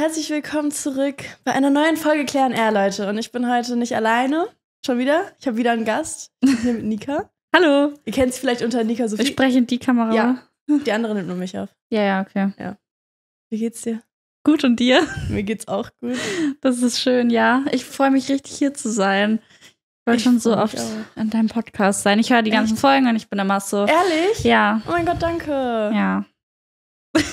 herzlich willkommen zurück bei einer neuen Folge Klären R, Leute. Und ich bin heute nicht alleine. Schon wieder. Ich habe wieder einen Gast. Ich bin hier mit Nika. Hallo. Ihr kennt sie vielleicht unter Nika Sophie. Ich spreche in die Kamera. Ja. Die andere nimmt nur mich auf. Ja, ja, okay. Wie geht's dir? Gut und dir? Mir geht's auch gut. Das ist schön, ja. Ich freue mich richtig hier zu sein. Ich wollte schon so oft in deinem Podcast sein. Ich höre die ganzen Folgen und ich bin immer so. Ehrlich? Ja, Oh mein Gott, danke. ja.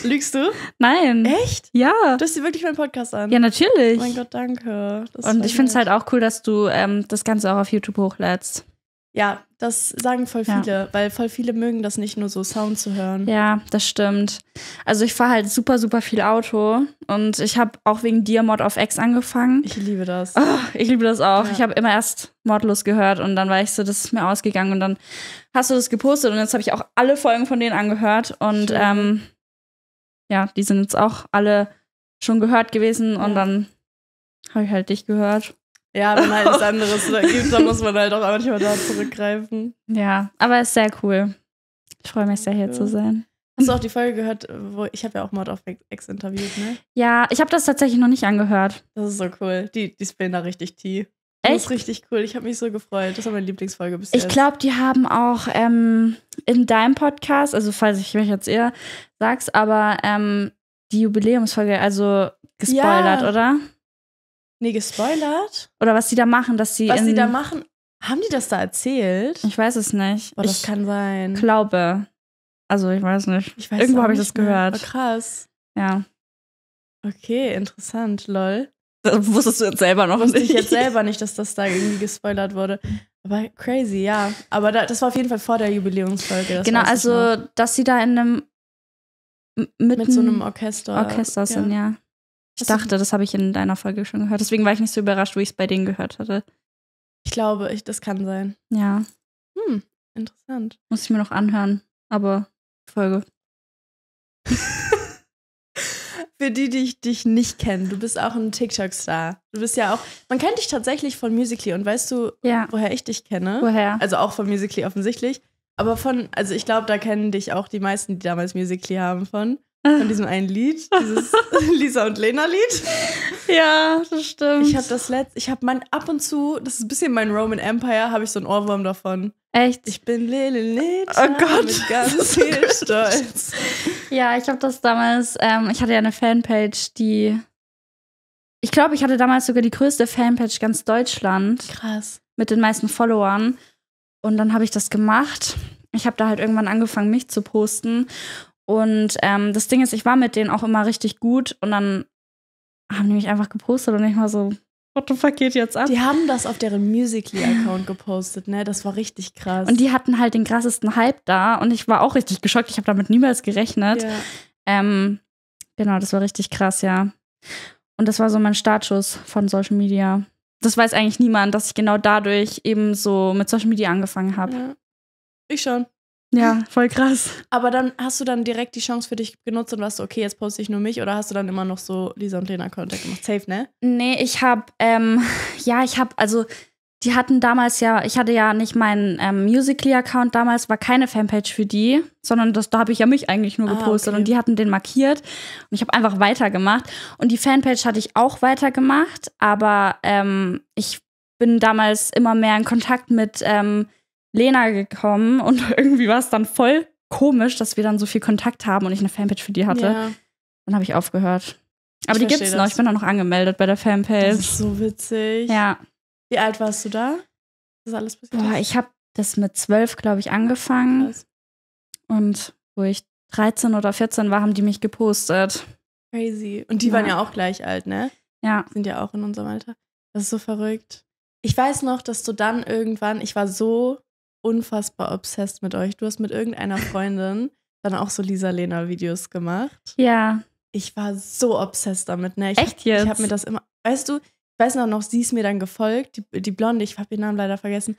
Lügst du? Nein. Echt? Ja. Du hast dir wirklich meinen Podcast an? Ja, natürlich. Oh mein Gott, danke. Das und ich finde es halt auch cool, dass du ähm, das Ganze auch auf YouTube hochlädst. Ja, das sagen voll Ja. viele, weil voll viele mögen das nicht nur so Sound zu hören. Ja, das stimmt. Also ich fahre halt super, super viel Auto und ich habe auch wegen dir Mod of X angefangen. Ich liebe das. Oh, ich liebe das auch. Ja. Ich habe immer erst Mordlos gehört und dann war ich so, das ist mir ausgegangen und dann hast du das gepostet und jetzt habe ich auch alle Folgen von denen angehört und ähm, ja, die sind jetzt auch alle schon gehört gewesen und Ja. dann habe ich halt dich gehört. Ja, wenn halt nichts anderes da gibt, dann muss man halt auch manchmal da zurückgreifen. Ja, aber ist sehr cool. Ich freue mich sehr, hier Ja. zu sein. Hast du auch die Folge gehört, wo ich habe ja auch Mod of X interviewt, ne? Ja, ich habe das tatsächlich noch nicht angehört. Das ist so cool. Die, die spielen da richtig Tee. Das Echt? ist richtig cool. Ich habe mich so gefreut. Das war meine Lieblingsfolge bis Ich glaube, die haben auch ähm, in deinem Podcast, also falls ich mich jetzt eher sag's, aber ähm, die Jubiläumsfolge, also gespoilert, Ja. oder? Nee, gespoilert? Oder was die da machen, dass sie Was die da machen? Haben die das da erzählt? Ich weiß es nicht. Boah, das ich kann sein. glaube. Also ich weiß nicht. Ich weiß Irgendwo habe ich das mehr. gehört. Oh, krass. Ja. Okay, interessant, lol. Das wusstest du jetzt selber noch Wusste ich jetzt selber nicht, dass das da irgendwie gespoilert wurde. Aber crazy, ja. Aber da, das war auf jeden Fall vor der Jubiläumsfolge. das genau, ich also dass sie da in einem mit so einem Orchester. Orchester sind, ja. Ich Hast du- dachte, das habe ich in deiner Folge schon gehört. Deswegen war ich nicht so überrascht, wo ich es bei denen gehört hatte. Ich glaube, ich, das kann sein. Ja, Hm, interessant. muss ich mir noch anhören. Aber Folge. Für die, die ich dich nicht kennen, du bist auch ein TikTok-Star. Du bist ja auch, man kennt dich tatsächlich von Musically und weißt du, Ja. woher ich dich kenne? Woher? Also auch von Musically offensichtlich. Aber von, also ich glaube, da kennen dich auch die meisten, die damals Musically haben von. Von diesem einen Lied, dieses Lisa und Lena-Lied. Ja, das stimmt. Ich habe das letzte, ich habe mein, ab und zu, das ist ein bisschen mein Roman Empire, habe ich so einen Ohrwurm davon. Echt? Ich bin Lele Lita Oh Gott, mit ganz so viel. Stolz. Ja, ich habe das damals, ähm, ich hatte ja eine Fanpage, die. Ich glaube, ich hatte damals sogar die größte Fanpage ganz Deutschland Krass. mit den meisten Followern. Und dann habe ich das gemacht. Ich habe da halt irgendwann angefangen, mich zu posten. Und ähm, das Ding ist, ich war mit denen auch immer richtig gut. Und dann haben die mich einfach gepostet und ich war so, what the fuck geht jetzt ab? Die haben das auf deren Musically-Account gepostet, ne? Das war richtig krass. Und die hatten halt den krassesten Hype da. Und ich war auch richtig geschockt. Ich habe damit niemals gerechnet. ja. Ähm, genau, das war richtig krass, ja. Und das war so mein Startschuss von Social Media. Das weiß eigentlich niemand, dass ich genau dadurch eben so mit Social Media angefangen habe. ja. Ich schon. Ja, voll krass. Aber dann hast du dann direkt die Chance für dich genutzt und warst so, okay, jetzt poste ich nur mich oder hast du dann immer noch so Lisa und Lena Contact gemacht? Safe, ne? Nee, ich habe, ähm, ja, ich habe, also, die hatten damals ja, ich hatte ja nicht meinen ähm, Musically-Account damals, war keine Fanpage für die, sondern das, da habe ich ja mich eigentlich nur Ah, gepostet okay. und die hatten den markiert und ich habe einfach weitergemacht. Und die Fanpage hatte ich auch weitergemacht, aber ähm, ich bin damals immer mehr in Kontakt mit ähm, Lena gekommen und irgendwie war es dann voll komisch, dass wir dann so viel Kontakt haben und ich eine Fanpage für die hatte. Ja. Dann habe ich aufgehört. Aber Ich die gibt's verstehe noch. das. Ich bin da noch angemeldet bei der Fanpage. Das ist so witzig. Ja. Wie alt warst du da? Das ist alles passiert. Boah, ich habe das mit zwölf, glaube ich, angefangen. Krass. Und wo ich 13 oder 14 war, haben die mich gepostet. Crazy. Und die Ja. waren ja auch gleich alt, ne? Ja. Sind ja auch in unserem Alter. Das ist so verrückt. Ich weiß noch, dass du dann irgendwann, ich war so unfassbar obsessed mit euch. Du hast mit irgendeiner Freundin dann auch so Lisa-Lena-Videos gemacht. Ja. Ich war so obsessed damit, ne? Ich Echt hab, jetzt? Ich habe mir das immer, weißt du, ich weiß noch, noch sie ist mir dann gefolgt, die, die Blonde, ich habe ihren Namen leider vergessen.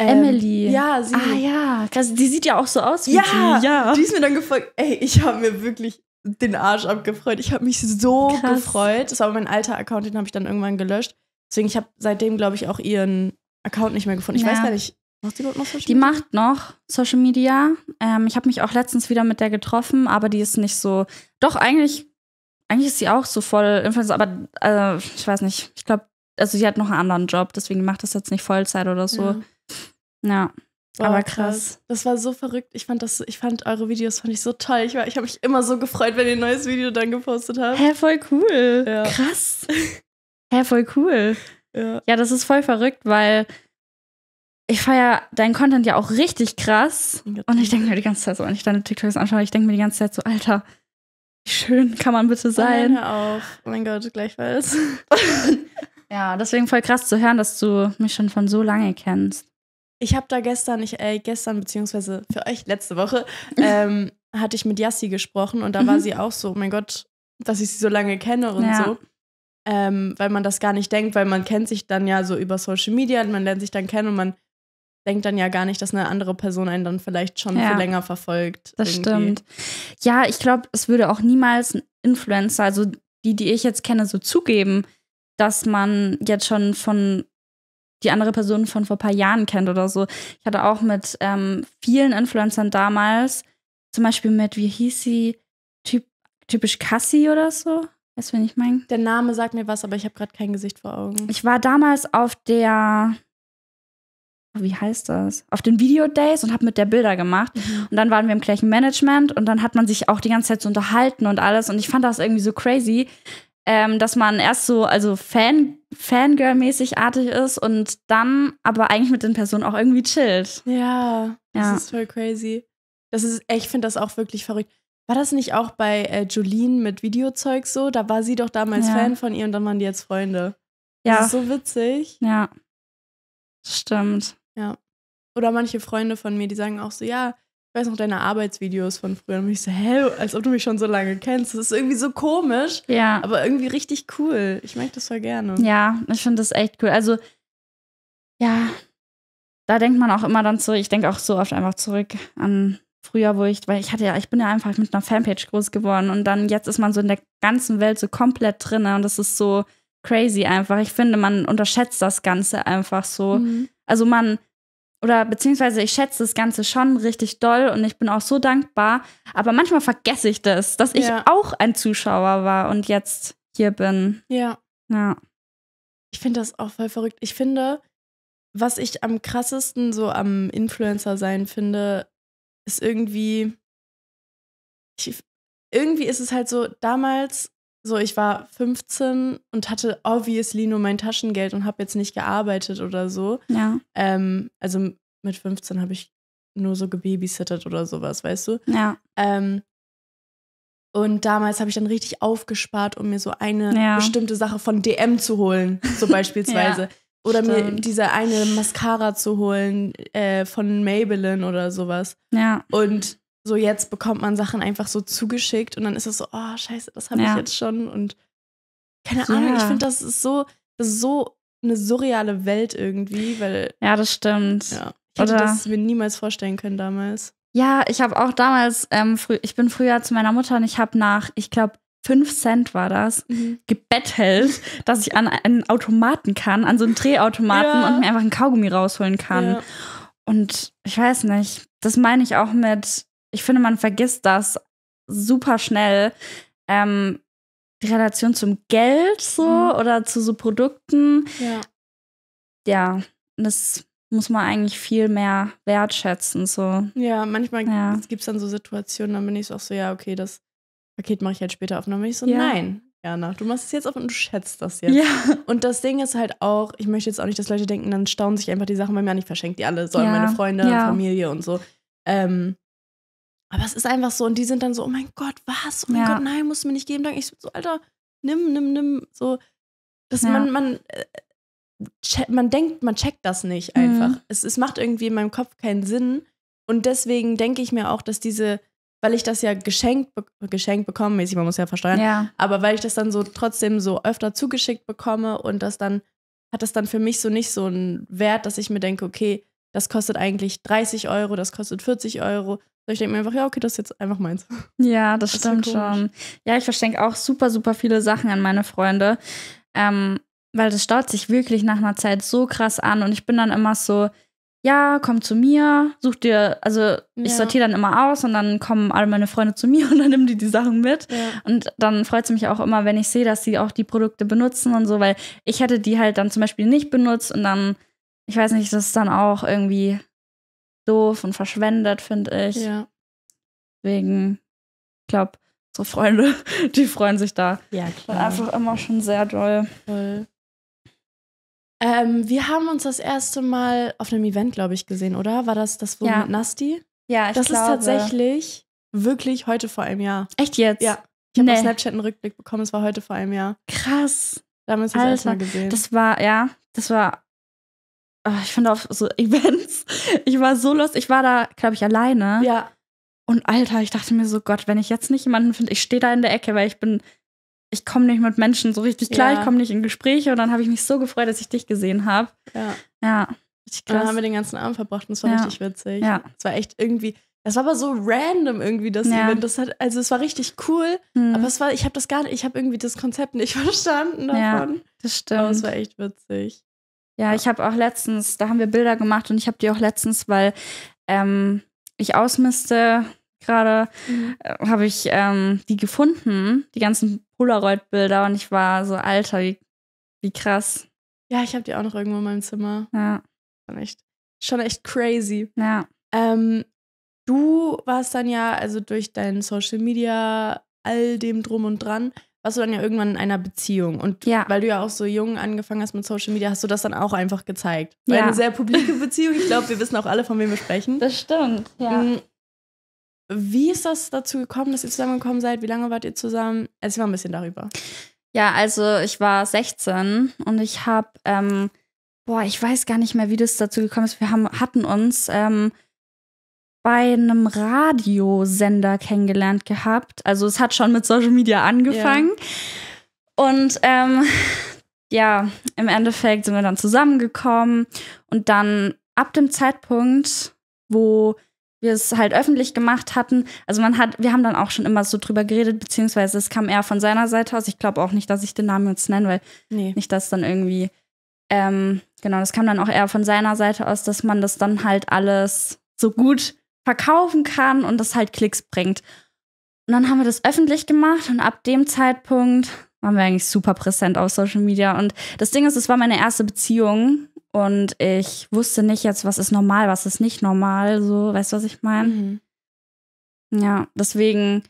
Ähm, Emily. Ja, sie. Ah ja. Krass, die sieht ja auch so aus wie Ja, die. Ja. Die ist mir dann gefolgt. Ey, ich habe mir wirklich den Arsch abgefreut. Ich habe mich so Krass. gefreut. Das war mein alter Account, den habe ich dann irgendwann gelöscht. Deswegen, ich habe seitdem, glaube ich, auch ihren Account nicht mehr gefunden. Ich Ja. weiß gar nicht, macht die überhaupt noch Social Die Media? macht noch Social Media. Ähm, ich habe mich auch letztens wieder mit der getroffen, aber die ist nicht so. Doch, eigentlich eigentlich ist sie auch so voll Influencer, aber äh, ich weiß nicht. Ich glaube, also sie hat noch einen anderen Job, deswegen macht das jetzt nicht Vollzeit oder so. Ja. Ja. Boah, aber krass. Das war so verrückt. Ich fand das, ich fand eure Videos fand ich so toll. Ich, war- ich habe mich immer so gefreut, wenn ihr ein neues Video dann gepostet habt. Hä, voll cool. Ja. Krass. Hä, voll cool. Ja. Ja, das ist voll verrückt, weil ich feiere deinen Content ja auch richtig krass. Und ich denke mir die ganze Zeit so, wenn ich deine TikToks anschaue, ich denke mir die ganze Zeit so, Alter, wie schön kann man bitte Nein, sein? hör auf. Oh mein Gott, gleichfalls. Ja, deswegen voll krass zu hören, dass du mich schon von so lange kennst. Ich habe da gestern, ich, äh, gestern, beziehungsweise für euch letzte Woche, ähm, hatte ich mit Yassi gesprochen und da war Mhm. sie auch so, oh mein Gott, dass ich sie so lange kenne und Ja. so. Ähm, weil man das gar nicht denkt, weil man kennt sich dann ja so über Social Media, man lernt sich dann kennen und man denkt dann ja gar nicht, dass eine andere Person einen dann vielleicht schon Ja. viel länger verfolgt. Das irgendwie. stimmt. Ja, ich glaube, es würde auch niemals ein Influencer, also die, die ich jetzt kenne, so zugeben, dass man jetzt schon von die andere Person von vor ein paar Jahren kennt oder so. Ich hatte auch mit ähm, vielen Influencern damals, zum Beispiel mit, wie hieß sie, typ, typisch Cassie oder so. Weißt du, wen ich meine? Der Name sagt mir was, aber ich habe gerade kein Gesicht vor Augen. Ich war damals auf der, wie heißt das? Auf den Video Days und habe mit der Bilder gemacht. Und dann waren wir im gleichen Management und dann hat man sich auch die ganze Zeit so unterhalten und alles. Und ich fand das irgendwie so crazy, ähm, dass man erst so, also Fan, Fangirl-mäßig artig ist und dann aber eigentlich mit den Personen auch irgendwie chillt. Ja, das Ja. ist voll crazy. Das ist, ich finde das auch wirklich verrückt. War das nicht auch bei äh, Jolene mit Videozeug so? Da war sie doch damals Ja. Fan von ihr und dann waren die jetzt Freunde. Das Ja, ist so witzig. ja. Stimmt. Oder manche Freunde von mir, die sagen auch so, ja, ich weiß noch deine Arbeitsvideos von früher. Und ich so, hä, als ob du mich schon so lange kennst. Das ist irgendwie so komisch, Ja. aber irgendwie richtig cool. Ich mag das voll gerne. Ja, ich finde das echt cool. Also, ja, da denkt man auch immer dann zurück. Ich denke auch so oft einfach zurück an früher, wo ich, weil ich hatte ja, ich bin ja einfach mit einer Fanpage groß geworden und dann jetzt ist man so in der ganzen Welt so komplett drin und das ist so crazy einfach. Ich finde, man unterschätzt das Ganze einfach so. Mhm. Also man, oder beziehungsweise ich schätze das Ganze schon richtig doll und ich bin auch so dankbar, aber manchmal vergesse ich das, dass ich Ja. auch ein Zuschauer war und jetzt hier bin. Ja. Ja. Ich finde das auch voll verrückt. Ich finde, was ich am krassesten so am Influencer sein finde, ist irgendwie. Ich, irgendwie ist es halt so, damals, so ich war 15 und hatte obviously nur mein Taschengeld und habe jetzt nicht gearbeitet oder so. Ja. Ähm, also mit 15 habe ich nur so gebabysittet oder sowas, weißt du? Ja. Ähm, und damals habe ich dann richtig aufgespart, um mir so eine Ja. bestimmte Sache von DM zu holen, so beispielsweise. Oder mir stimmt. diese eine Mascara zu holen äh, von Maybelline oder sowas. Ja. Und so jetzt bekommt man Sachen einfach so zugeschickt und dann ist es so, oh scheiße, das habe Ja. ich jetzt schon. Und keine Ja. Ahnung, ich finde, das ist so, das ist so eine surreale Welt irgendwie, weil Ja, das stimmt. ja, ich hätte Oder- das mir niemals vorstellen können damals. Ja, ich habe auch damals, ähm, früh, ich bin früher zu meiner Mutter und ich habe nach, ich glaube, 5 Cent war das, gebettelt, dass ich an einen Automaten kann, an so einen Drehautomaten Ja. und mir einfach einen Kaugummi rausholen kann. Ja. Und ich weiß nicht, das meine ich auch mit, ich finde, man vergisst das super schnell. Ähm, die Relation zum Geld so Mhm. oder zu so Produkten. ja. Ja, das muss man eigentlich viel mehr wertschätzen. So. Ja, manchmal Ja. gibt es dann so Situationen, dann bin ich so auch so, ja, okay, das Paket mache ich halt später auf. Und dann bin ich so, Ja. nein, Jana, du machst es jetzt auf und du schätzt das jetzt. Ja. Und das Ding ist halt auch, ich möchte jetzt auch nicht, dass Leute denken, dann staunen sich einfach die Sachen bei mir an. Ich verschenke die alle, sollen Ja. meine Freunde. Familie und so. Ähm, aber es ist einfach so, und die sind dann so, oh mein Gott, was? Oh mein Ja. Gott, nein, musst du mir nicht geben. Dann ich so, Alter, nimm, nimm, nimm. So, dass Ja. man, man, äh, man denkt, man checkt das nicht Mhm. einfach. Es, es macht irgendwie in meinem Kopf keinen Sinn. Und deswegen denke ich mir auch, dass diese, weil ich das ja geschenkt, be geschenkt bekomme, mäßig, man muss ja versteuern, Ja. aber weil ich das dann so trotzdem so öfter zugeschickt bekomme und das dann, hat das dann für mich so nicht so einen Wert, dass ich mir denke, okay, das kostet eigentlich 30 Euro, das kostet 40 Euro. So, ich denke mir einfach, ja, okay, das ist jetzt einfach meins. Ja, das, Das stimmt schon. Ja, ich verschenke auch super, super viele Sachen an meine Freunde. Ähm, weil das staut sich wirklich nach einer Zeit so krass an und ich bin dann immer so, ja, komm zu mir, such dir, also ich Ja. sortiere dann immer aus und dann kommen alle meine Freunde zu mir und dann nehmen die die Sachen mit. Ja. Und dann freut es mich auch immer, wenn ich sehe, dass sie auch die Produkte benutzen und so, weil ich hätte die halt dann zum Beispiel nicht benutzt und dann, ich weiß nicht, das ist dann auch irgendwie doof und verschwendet, finde ich. Ja. Deswegen, ich glaube, unsere Freunde, die freuen sich da Ja, klar. einfach immer schon sehr doll. Voll. Ähm, wir haben uns das erste Mal auf einem Event, glaube ich, gesehen, oder? War das das wo Ja. mit Nasti? Ja, ich das glaube. ist tatsächlich wirklich heute vor einem Jahr. Echt jetzt? Ja. Ich habe Nee. auf Snapchat einen Rückblick bekommen, es war heute vor einem Jahr. Krass. Da haben wir uns das erste Mal gesehen. Das war, ja, das war. Ah, ich finde auf so Events, ich war so lustig. Ich war da, glaube ich, alleine. ja, Und Alter, ich dachte mir so, Gott, wenn ich jetzt nicht jemanden finde, ich stehe da in der Ecke, weil ich bin, ich komme nicht mit Menschen so richtig klar, Ja. ich komme nicht in Gespräche und dann habe ich mich so gefreut, dass ich dich gesehen habe. ja. Ja, richtig Und dann krass. haben wir den ganzen Abend verbracht und es war Ja. richtig witzig. Ja. Es war echt irgendwie, das war aber so random irgendwie, das Ja. Event. Das hat, also es war richtig cool, Hm, aber es war, ich habe das gar nicht, ich habe irgendwie das Konzept nicht verstanden Ja, davon. das Aber es stimmt. war echt witzig. Ja, ich habe auch letztens, da haben wir Bilder gemacht und ich habe die auch letztens, weil ähm, ich ausmiste gerade, äh, habe ich ähm, die gefunden, die ganzen Polaroid-Bilder und ich war so, Alter, wie, wie krass. Ja, ich habe die auch noch irgendwo in meinem Zimmer. Ja, Schon echt, schon echt crazy. ja. Ähm, du warst dann ja, also durch dein Social Media, all dem drum und dran, warst du dann ja irgendwann in einer Beziehung. Und Ja. weil du ja auch so jung angefangen hast mit Social Media, hast du das dann auch einfach gezeigt. Ja. eine sehr publike Beziehung. Ich glaube, wir wissen auch alle, von wem wir sprechen. Das stimmt, Mm, Wie ist das dazu gekommen, dass ihr zusammengekommen seid? Wie lange wart ihr zusammen? Erzähl mal ein bisschen darüber. Ja, also ich war 16 und ich habe, ähm, boah, ich weiß gar nicht mehr, wie das dazu gekommen ist. Wir haben, hatten uns ähm, bei einem Radiosender kennengelernt gehabt. Also es hat schon mit Social Media angefangen. Und ähm, ja, im Endeffekt sind wir dann zusammengekommen und dann ab dem Zeitpunkt, wo wir es halt öffentlich gemacht hatten, also man hat, wir haben dann auch schon immer so drüber geredet, beziehungsweise es kam eher von seiner Seite aus. Ich glaube auch nicht, dass ich den Namen jetzt nenne, weil Nee. nicht, dass dann irgendwie, ähm, genau, das kam dann auch eher von seiner Seite aus, dass man das dann halt alles so gut verkaufen kann und das halt Klicks bringt. Und dann haben wir das öffentlich gemacht und ab dem Zeitpunkt waren wir eigentlich super präsent auf Social Media. Und das Ding ist, es war meine erste Beziehung und ich wusste nicht jetzt, was ist normal, was ist nicht normal, so, weißt du, was ich meine? Mhm. Ja, deswegen,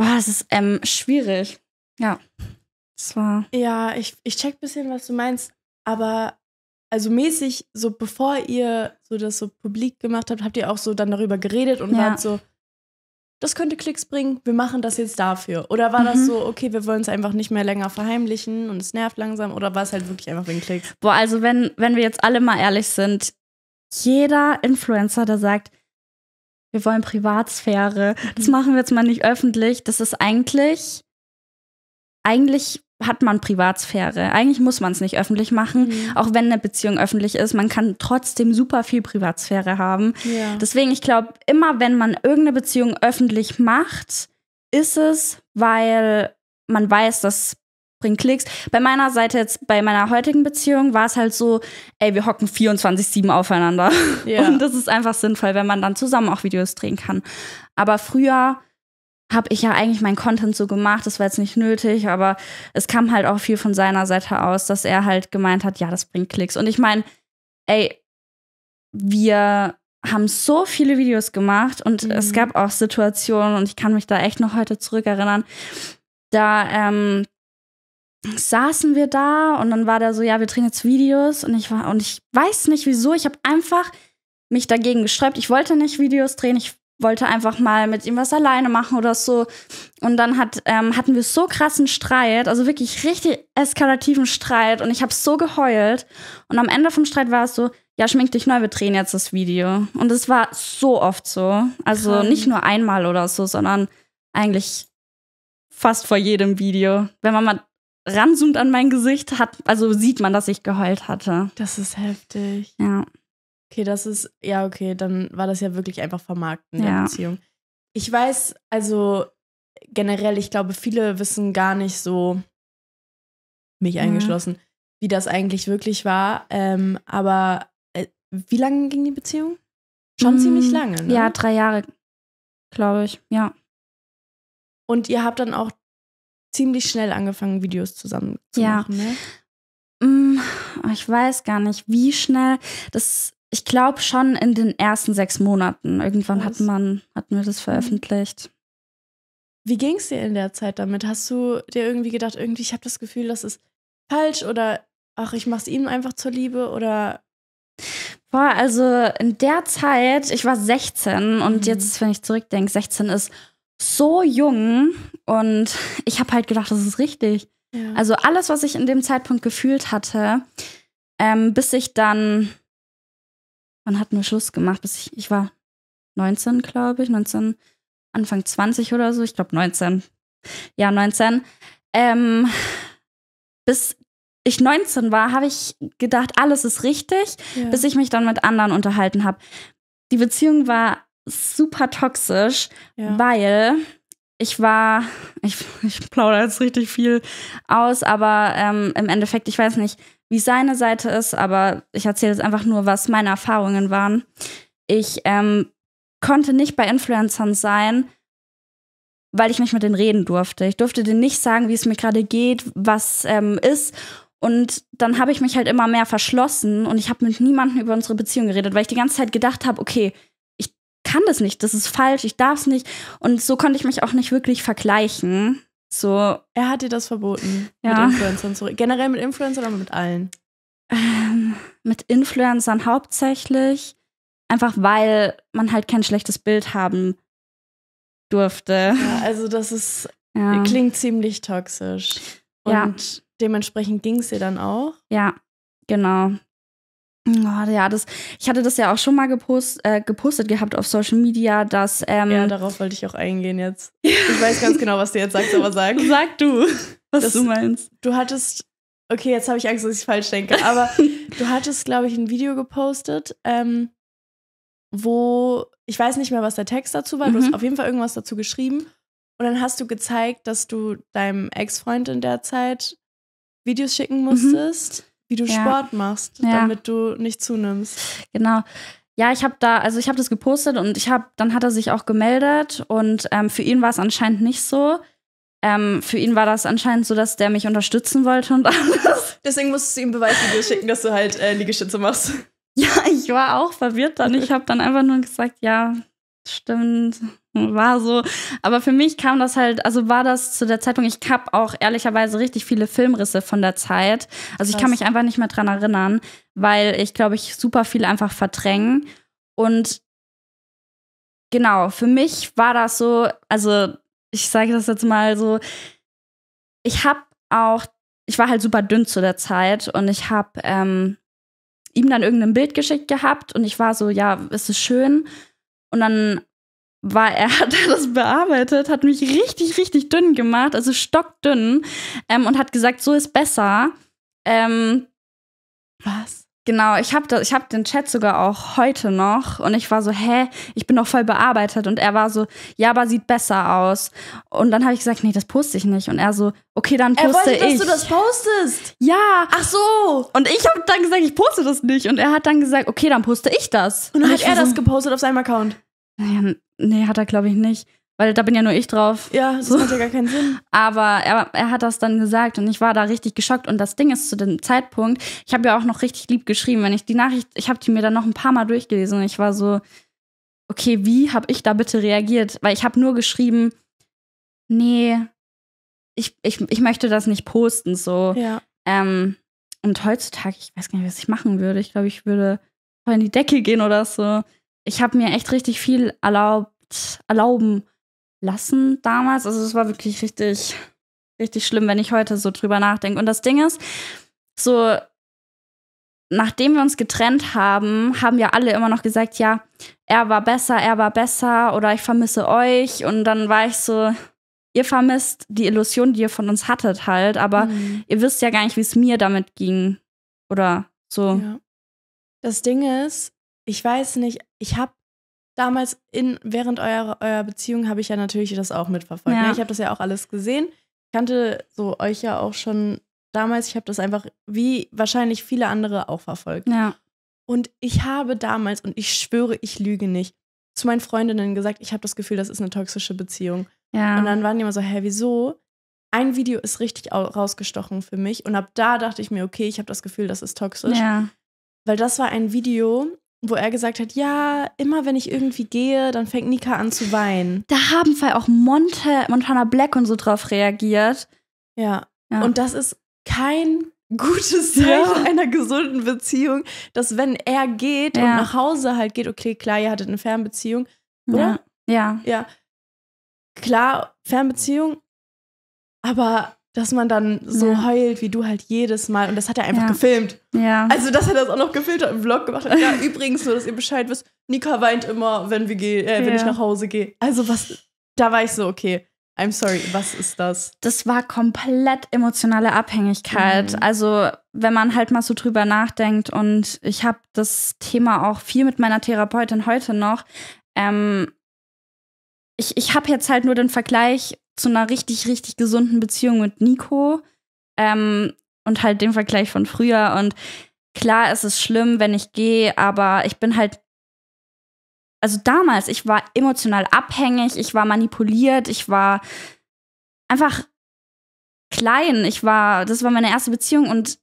oh, es ist ähm, schwierig. Ja, es war, Ja, ich, ich check ein bisschen, was du meinst, aber also mäßig, so bevor ihr so das so publik gemacht habt, habt ihr auch so dann darüber geredet und Ja. wart so, das könnte Klicks bringen, wir machen das jetzt dafür. Oder war das Mhm. so, okay, wir wollen es einfach nicht mehr länger verheimlichen und es nervt langsam, oder war es halt wirklich einfach wegen Klicks? Boah, also wenn, wenn wir jetzt alle mal ehrlich sind, jeder Influencer, der sagt, wir wollen Privatsphäre, das Mhm. machen wir jetzt mal nicht öffentlich, das ist eigentlich, eigentlich hat man Privatsphäre. Eigentlich muss man es nicht öffentlich machen. Mhm. Auch wenn eine Beziehung öffentlich ist, man kann trotzdem super viel Privatsphäre haben. Ja. Deswegen, ich glaube, immer wenn man irgendeine Beziehung öffentlich macht, ist es, weil man weiß, das bringt Klicks. Bei meiner Seite jetzt, bei meiner heutigen Beziehung, war es halt so, ey, wir hocken 24-7 aufeinander. Ja. Und das ist einfach sinnvoll, wenn man dann zusammen auch Videos drehen kann. Aber früher habe ich ja eigentlich meinen Content so gemacht, das war jetzt nicht nötig, aber es kam halt auch viel von seiner Seite aus, dass er halt gemeint hat, ja, das bringt Klicks. Und ich meine, ey, wir haben so viele Videos gemacht und Mhm. es gab auch Situationen und ich kann mich da echt noch heute zurückerinnern, da ähm, saßen wir da und dann war der so, ja, wir drehen jetzt Videos und ich war und ich weiß nicht wieso, ich habe einfach mich dagegen gesträubt. Ich wollte nicht Videos drehen, ich wollte einfach mal mit ihm was alleine machen oder so. Und dann hat, ähm, hatten wir so krassen Streit, also wirklich richtig eskalativen Streit und ich habe so geheult. Und am Ende vom Streit war es so, ja, schmink dich neu, wir drehen jetzt das Video. Und es war so oft so. Also Krank. nicht nur einmal oder so, sondern eigentlich fast vor jedem Video. Wenn man mal ranzoomt an mein Gesicht, hat, also sieht man, dass ich geheult hatte. Das ist heftig. Ja. Okay, das ist, ja, okay, dann war das ja wirklich einfach Vermarkten der Ja. Beziehung. Ich weiß, also generell, ich glaube, viele wissen gar nicht so, mich Ja. eingeschlossen, wie das eigentlich wirklich war. Ähm, aber äh, wie lange ging die Beziehung? Schon Mm, ziemlich lange, ne? Ja, drei Jahre, glaube ich. Ja. Und ihr habt dann auch ziemlich schnell angefangen, Videos zusammen zu Ja. machen, ne? Mm, Ich weiß gar nicht, wie schnell. Das, ich glaube schon in den ersten sechs Monaten. Irgendwann hat Krass. Mhm. man, hatten wir das veröffentlicht. Wie ging es dir in der Zeit damit? Hast du dir irgendwie gedacht, irgendwie, ich habe das Gefühl, das ist falsch oder ach, ich mach's ihm einfach zur Liebe oder Boah, also in der Zeit, ich war 16 und Mhm. jetzt, wenn ich zurückdenke, 16 ist so jung und ich habe halt gedacht, das ist richtig. ja. Also alles, was ich in dem Zeitpunkt gefühlt hatte, ähm, bis ich dann, wann hatten wir Schluss gemacht? Bis ich, ich war 19, glaube ich, 19, Anfang 20 oder so, ich glaube 19. Ja, 19. Ähm, bis ich 19 war, habe ich gedacht, alles ist richtig, ja. bis ich mich dann mit anderen unterhalten habe. Die Beziehung war super toxisch, ja. weil ich war, ich, ich plaudere jetzt richtig viel aus, aber ähm, im Endeffekt, ich weiß nicht, wie seine Seite ist, aber ich erzähle jetzt einfach nur, was meine Erfahrungen waren. Ich ähm, konnte nicht bei Influencern sein, weil ich nicht mit denen reden durfte. Ich durfte denen nicht sagen, wie es mir gerade geht, was ähm, ist. Und dann habe ich mich halt immer mehr verschlossen und ich habe mit niemandem über unsere Beziehung geredet, weil ich die ganze Zeit gedacht habe, okay, ich kann das nicht, das ist falsch, ich darf es nicht. Und so konnte ich mich auch nicht wirklich vergleichen. So, er hat dir das verboten, Ja. mit Influencern zu reden. Generell mit Influencern, aber mit allen. ähm, mit Influencern hauptsächlich. Einfach weil man halt kein schlechtes Bild haben durfte. Ja, also das ist Ja, klingt ziemlich toxisch. Und Ja. dementsprechend ging es dir dann auch. ja genau. Oh, ja, das, ich hatte das ja auch schon mal gepost, äh, gepostet gehabt auf Social Media, dass ähm, Ja, darauf wollte ich auch eingehen jetzt. Ich weiß ganz genau, was du jetzt sagst, aber sag. sag du, was Das- du meinst. Du hattest, okay, jetzt habe ich Angst, dass ich falsch denke, aber du hattest, glaube ich, ein Video gepostet, ähm, wo, ich weiß nicht mehr, was der Text dazu war, du Mhm. hast auf jeden Fall irgendwas dazu geschrieben und dann hast du gezeigt, dass du deinem Ex-Freund in der Zeit Videos schicken musstest, wie du. Ja. Sport machst, Ja. damit du nicht zunimmst. Genau. Ja, ich habe da, also ich habe das gepostet und ich habe, dann hat er sich auch gemeldet und ähm, für ihn war es anscheinend nicht so. Ähm, für ihn war das anscheinend so, dass der mich unterstützen wollte und alles. Deswegen musstest du ihm Beweisvideos schicken, dass du halt äh, Liegestütze machst. Ja, ich war auch verwirrt dann. Ich habe dann einfach nur gesagt, ja, stimmt, war so. Aber für mich kam das halt, also war das zu der Zeitpunkt, ich habe auch ehrlicherweise richtig viele Filmrisse von der Zeit. Also ich kann Krass. mich einfach nicht mehr dran erinnern, weil ich glaube, ich super viel einfach verdrängen. Und genau, für mich war das so, also ich sage das jetzt mal so, ich habe auch, ich war halt super dünn zu der Zeit und ich habe ähm, ihm dann irgendein Bild geschickt gehabt und ich war so, ja, ist es schön? Und dann war er, hat er das bearbeitet, hat mich richtig, richtig dünn gemacht, also stockdünn ähm, und hat gesagt, so ist besser. Ähm, Was? Genau, ich habe ich hab den Chat sogar auch heute noch und ich war so, hä, ich bin doch voll bearbeitet und er war so, ja, aber sieht besser aus. Und dann habe ich gesagt, nee, das poste ich nicht und er so, okay, dann Er poste wollte, dass ich. du das postest. ja, Ach so. und ich habe dann gesagt, ich poste das nicht und er hat dann gesagt, okay, dann poste ich das. Und dann hat ich er war das so, gepostet auf seinem Account. naja, nee, hat er glaube ich nicht, weil da bin ja nur ich drauf. Ja, das So. macht ja gar keinen Sinn. Aber er, er hat das dann gesagt und ich war da richtig geschockt. Und das Ding ist zu dem Zeitpunkt, ich habe ja auch noch richtig lieb geschrieben, wenn ich die Nachricht, ich habe die mir dann noch ein paar Mal durchgelesen und ich war so, okay, wie habe ich da bitte reagiert? Weil ich habe nur geschrieben, nee, ich, ich, ich möchte das nicht posten, so. Ja. Ähm, und heutzutage, ich weiß gar nicht, was ich machen würde. Ich glaube, ich würde voll in die Decke gehen oder so. Ich habe mir echt richtig viel erlaubt, erlauben lassen damals. Also es war wirklich richtig, richtig schlimm, wenn ich heute so drüber nachdenke. Und das Ding ist, so nachdem wir uns getrennt haben, haben ja alle immer noch gesagt, ja, er war besser, er war besser oder ich vermisse euch. Und dann war ich so, ihr vermisst die Illusion, die ihr von uns hattet halt, aber Mhm. ihr wisst ja gar nicht, wie es mir damit ging. Oder so. Ja. Das Ding ist, ich weiß nicht, ich habe damals in während eurer, eurer Beziehung habe ich ja natürlich das auch mitverfolgt. Ja. Ne? Ich habe das ja auch alles gesehen. Ich kannte so euch ja auch schon damals. Ich habe das einfach wie wahrscheinlich viele andere auch verfolgt. Ja. Und ich habe damals, und ich schwöre, ich lüge nicht, zu meinen Freundinnen gesagt, ich habe das Gefühl, das ist eine toxische Beziehung. Ja. Und dann waren die immer so, hä, wieso? Ein Video ist richtig au- rausgestochen für mich. Und ab da dachte ich mir, okay, ich habe das Gefühl, das ist toxisch. ja. Weil das war ein Video, wo er gesagt hat, ja, immer wenn ich irgendwie gehe, dann fängt Nika an zu weinen. Da haben vor allem auch Monte, Montana Black und so drauf reagiert. Ja. Ja. Und das ist kein gutes Zeichen Ja. einer gesunden Beziehung, dass wenn er geht und Ja. nach Hause halt geht, okay, klar, ihr hattet eine Fernbeziehung. Oder? Ja. Ja. Klar, Fernbeziehung, aber dass man dann so Ja. heult, wie du halt jedes Mal. Und das hat er einfach Ja. gefilmt. Ja. Also, dass er das auch noch gefilmt hat, im Vlog gemacht hat. Ja, übrigens, nur, dass ihr Bescheid wisst, Nika weint immer, wenn, wir geh, äh, wenn ich nach Hause gehe. Also, was, da war ich so, okay, I'm sorry, was ist das? das war komplett emotionale Abhängigkeit. Mhm. Also, wenn man halt mal so drüber nachdenkt und ich habe das Thema auch viel mit meiner Therapeutin heute noch. Ähm, ich ich habe jetzt halt nur den Vergleich zu einer richtig, richtig gesunden Beziehung mit Nico ähm, und halt den Vergleich von früher. Und klar, es ist schlimm, wenn ich gehe, aber ich bin halt also damals, ich war emotional abhängig, ich war manipuliert, ich war einfach klein. Ich war, das war meine erste Beziehung und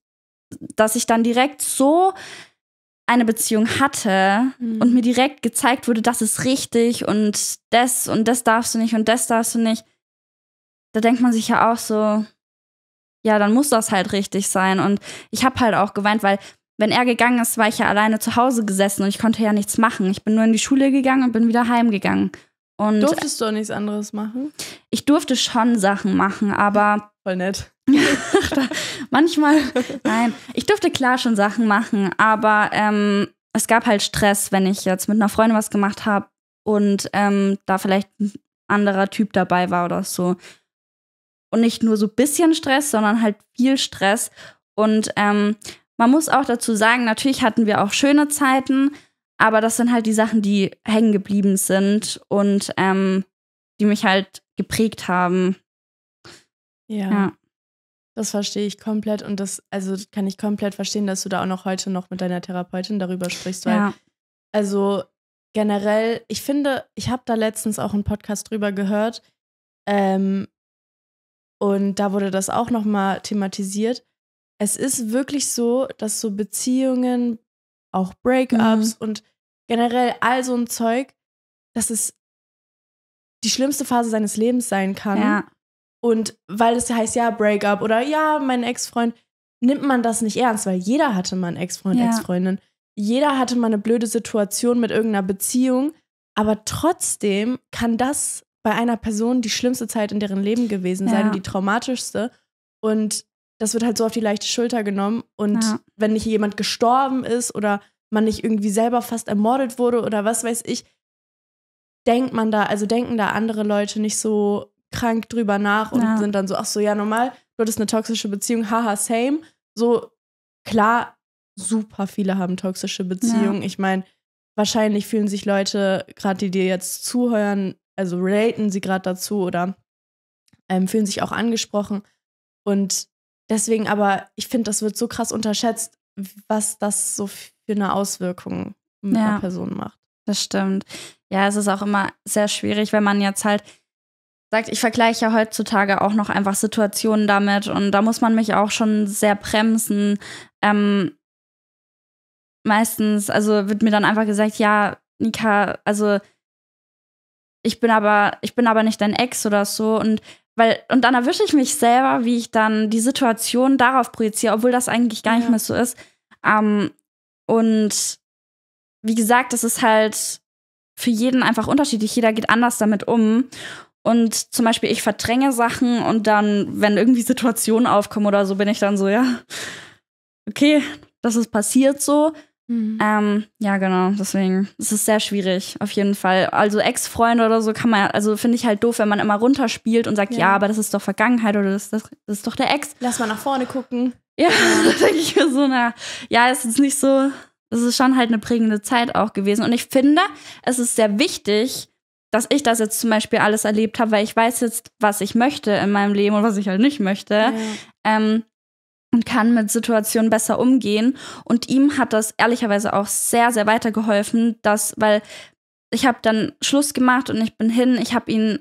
dass ich dann direkt so eine Beziehung hatte Mhm. und mir direkt gezeigt wurde, das ist richtig und das und das darfst du nicht und das darfst du nicht. Da denkt man sich ja auch so, ja, dann muss das halt richtig sein. Und ich habe halt auch geweint, weil wenn er gegangen ist, war ich ja alleine zu Hause gesessen und ich konnte ja nichts machen. Ich bin nur in die Schule gegangen und bin wieder heimgegangen. Und Durftest du auch nichts anderes machen? ich durfte schon Sachen machen, aber Voll nett. manchmal, nein, ich durfte klar schon Sachen machen, aber ähm, es gab halt Stress, wenn ich jetzt mit einer Freundin was gemacht habe und ähm, da vielleicht ein anderer Typ dabei war oder so. Und nicht nur so ein bisschen Stress, sondern halt viel Stress. Und ähm, man muss auch dazu sagen, natürlich hatten wir auch schöne Zeiten, aber das sind halt die Sachen, die hängen geblieben sind und ähm, die mich halt geprägt haben. Ja. Ja. Das verstehe ich komplett und das, also kann ich komplett verstehen, dass du da auch noch heute noch mit deiner Therapeutin darüber sprichst, weil, Ja. also generell, ich finde, ich habe da letztens auch einen Podcast drüber gehört ähm, und da wurde das auch nochmal thematisiert. Es ist wirklich so, dass so Beziehungen, auch Breakups und generell all so ein Zeug, dass es die schlimmste Phase seines Lebens sein kann. ja. Und weil es heißt, ja, Breakup oder ja, mein Ex-Freund, nimmt man das nicht ernst, weil jeder hatte mal einen Ex-Freund, Ja. Ex-Freundin. Jeder hatte mal eine blöde Situation mit irgendeiner Beziehung. Aber trotzdem kann das bei einer Person die schlimmste Zeit in deren Leben gewesen sein, Ja. die traumatischste. Und das wird halt so auf die leichte Schulter genommen. Und Ja. wenn nicht jemand gestorben ist oder man nicht irgendwie selber fast ermordet wurde oder was weiß ich, denkt man da, also denken da andere Leute nicht so krank drüber nach und Ja. sind dann so, ach so, ja, normal, du hattest eine toxische Beziehung, haha, same. So, klar, super viele haben toxische Beziehungen. Ich meine, wahrscheinlich fühlen sich Leute, gerade die dir jetzt zuhören, also relaten sie gerade dazu oder ähm, fühlen sich auch angesprochen. Und deswegen aber, ich finde, das wird so krass unterschätzt, was das so für eine Auswirkung mit Ja. einer Person macht. Das stimmt. Ja, es ist auch immer sehr schwierig, wenn man jetzt halt sagt, ich vergleiche ja heutzutage auch noch einfach Situationen damit und da muss man mich auch schon sehr bremsen. Ähm, meistens, also wird mir dann einfach gesagt, ja, Nika, also ich bin aber, ich bin aber nicht dein Ex oder so und weil, und dann erwische ich mich selber, wie ich dann die Situation darauf projiziere, obwohl das eigentlich gar nicht Ja. mehr so ist. Ähm, und wie gesagt, das ist halt für jeden einfach unterschiedlich. Jeder geht anders damit um. Und zum Beispiel, ich verdränge Sachen und dann, wenn irgendwie Situationen aufkommen oder so, bin ich dann so, ja, okay, das ist passiert so. Ähm, ja, genau, deswegen. Es ist sehr schwierig, auf jeden Fall. Also Ex-Freunde oder so kann man, also finde ich halt doof, wenn man immer runterspielt und sagt, Ja. ja, aber das ist doch Vergangenheit oder das, das, das ist doch der Ex. Lass mal nach vorne gucken. Ja, da denke ich mir so, na, ja, es ist nicht so, es ist schon halt eine prägende Zeit auch gewesen. Und ich finde, es ist sehr wichtig, dass ich das jetzt zum Beispiel alles erlebt habe, weil ich weiß jetzt, was ich möchte in meinem Leben und was ich halt nicht möchte. Ja. Ähm, und kann mit Situationen besser umgehen. Und ihm hat das ehrlicherweise auch sehr, sehr weitergeholfen, dass, weil ich habe dann Schluss gemacht und ich bin hin, ich habe ihn,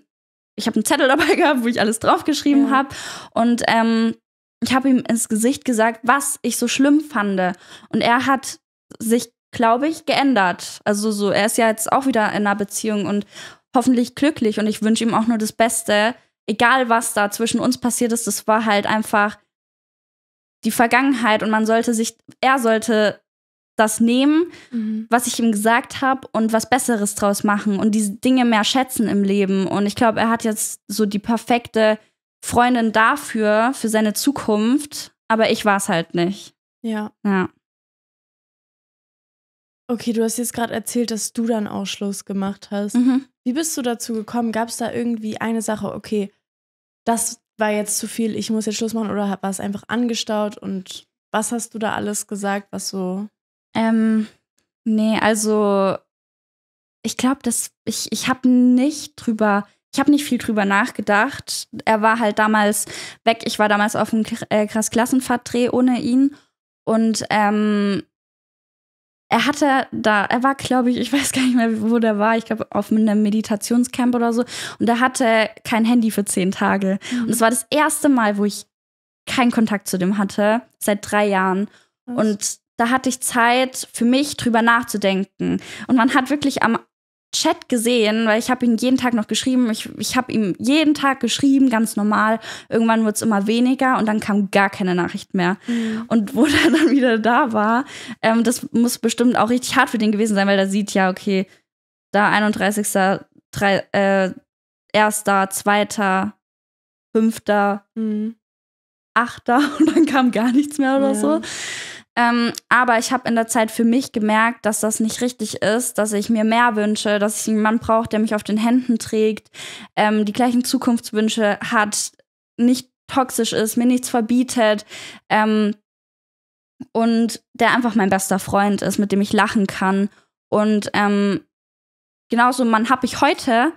ich habe einen Zettel dabei gehabt, wo ich alles draufgeschrieben Ja. habe. Und ähm, ich habe ihm ins Gesicht gesagt, was ich so schlimm fand. Und er hat sich, glaube ich, geändert. Also so, er ist ja jetzt auch wieder in einer Beziehung und hoffentlich glücklich. Und ich wünsche ihm auch nur das Beste. Egal, was da zwischen uns passiert ist, das war halt einfach die Vergangenheit und man sollte sich, er sollte das nehmen, Mhm. was ich ihm gesagt habe und was Besseres draus machen und diese Dinge mehr schätzen im Leben. Und ich glaube, er hat jetzt so die perfekte Freundin dafür, für seine Zukunft, aber ich war es halt nicht. Ja. Ja. Okay, du hast jetzt gerade erzählt, dass du dann auch Schluss gemacht hast. Mhm. Wie bist du dazu gekommen? Gab es da irgendwie eine Sache, okay, das war jetzt zu viel, ich muss jetzt Schluss machen oder war es einfach angestaut und was hast du da alles gesagt, was so. Ähm, nee, also ich glaube, dass ich, ich habe nicht drüber, ich habe nicht viel drüber nachgedacht. Er war halt damals weg. Ich war damals auf einem äh, krass Klassenfahrtdreh ohne ihn. Und ähm, er hatte da, er war, glaube ich, ich weiß gar nicht mehr, wo der war. Ich glaube, auf einem Meditationscamp oder so. Und er hatte kein Handy für zehn Tage. Und es war das erste Mal, wo ich keinen Kontakt zu dem hatte, seit drei Jahren. Und da hatte ich Zeit für mich drüber nachzudenken. Und man hat wirklich am Chat gesehen, weil ich habe ihn jeden Tag noch geschrieben. Ich, ich habe ihm jeden Tag geschrieben, ganz normal. Irgendwann wurde es immer weniger und dann kam gar keine Nachricht mehr. Mhm. Und wo der dann wieder da war, ähm, das muss bestimmt auch richtig hart für den gewesen sein, weil der sieht ja, okay, da 31. Drei, äh, 1., 2., 5., Mhm. 8. und dann kam gar nichts mehr oder Ja. so. Ähm, aber ich habe in der Zeit für mich gemerkt, dass das nicht richtig ist, dass ich mir mehr wünsche, dass ich einen Mann brauche, der mich auf den Händen trägt, ähm, die gleichen Zukunftswünsche hat, nicht toxisch ist, mir nichts verbietet ähm, und der einfach mein bester Freund ist, mit dem ich lachen kann. Und ähm, genauso einen Mann habe ich heute,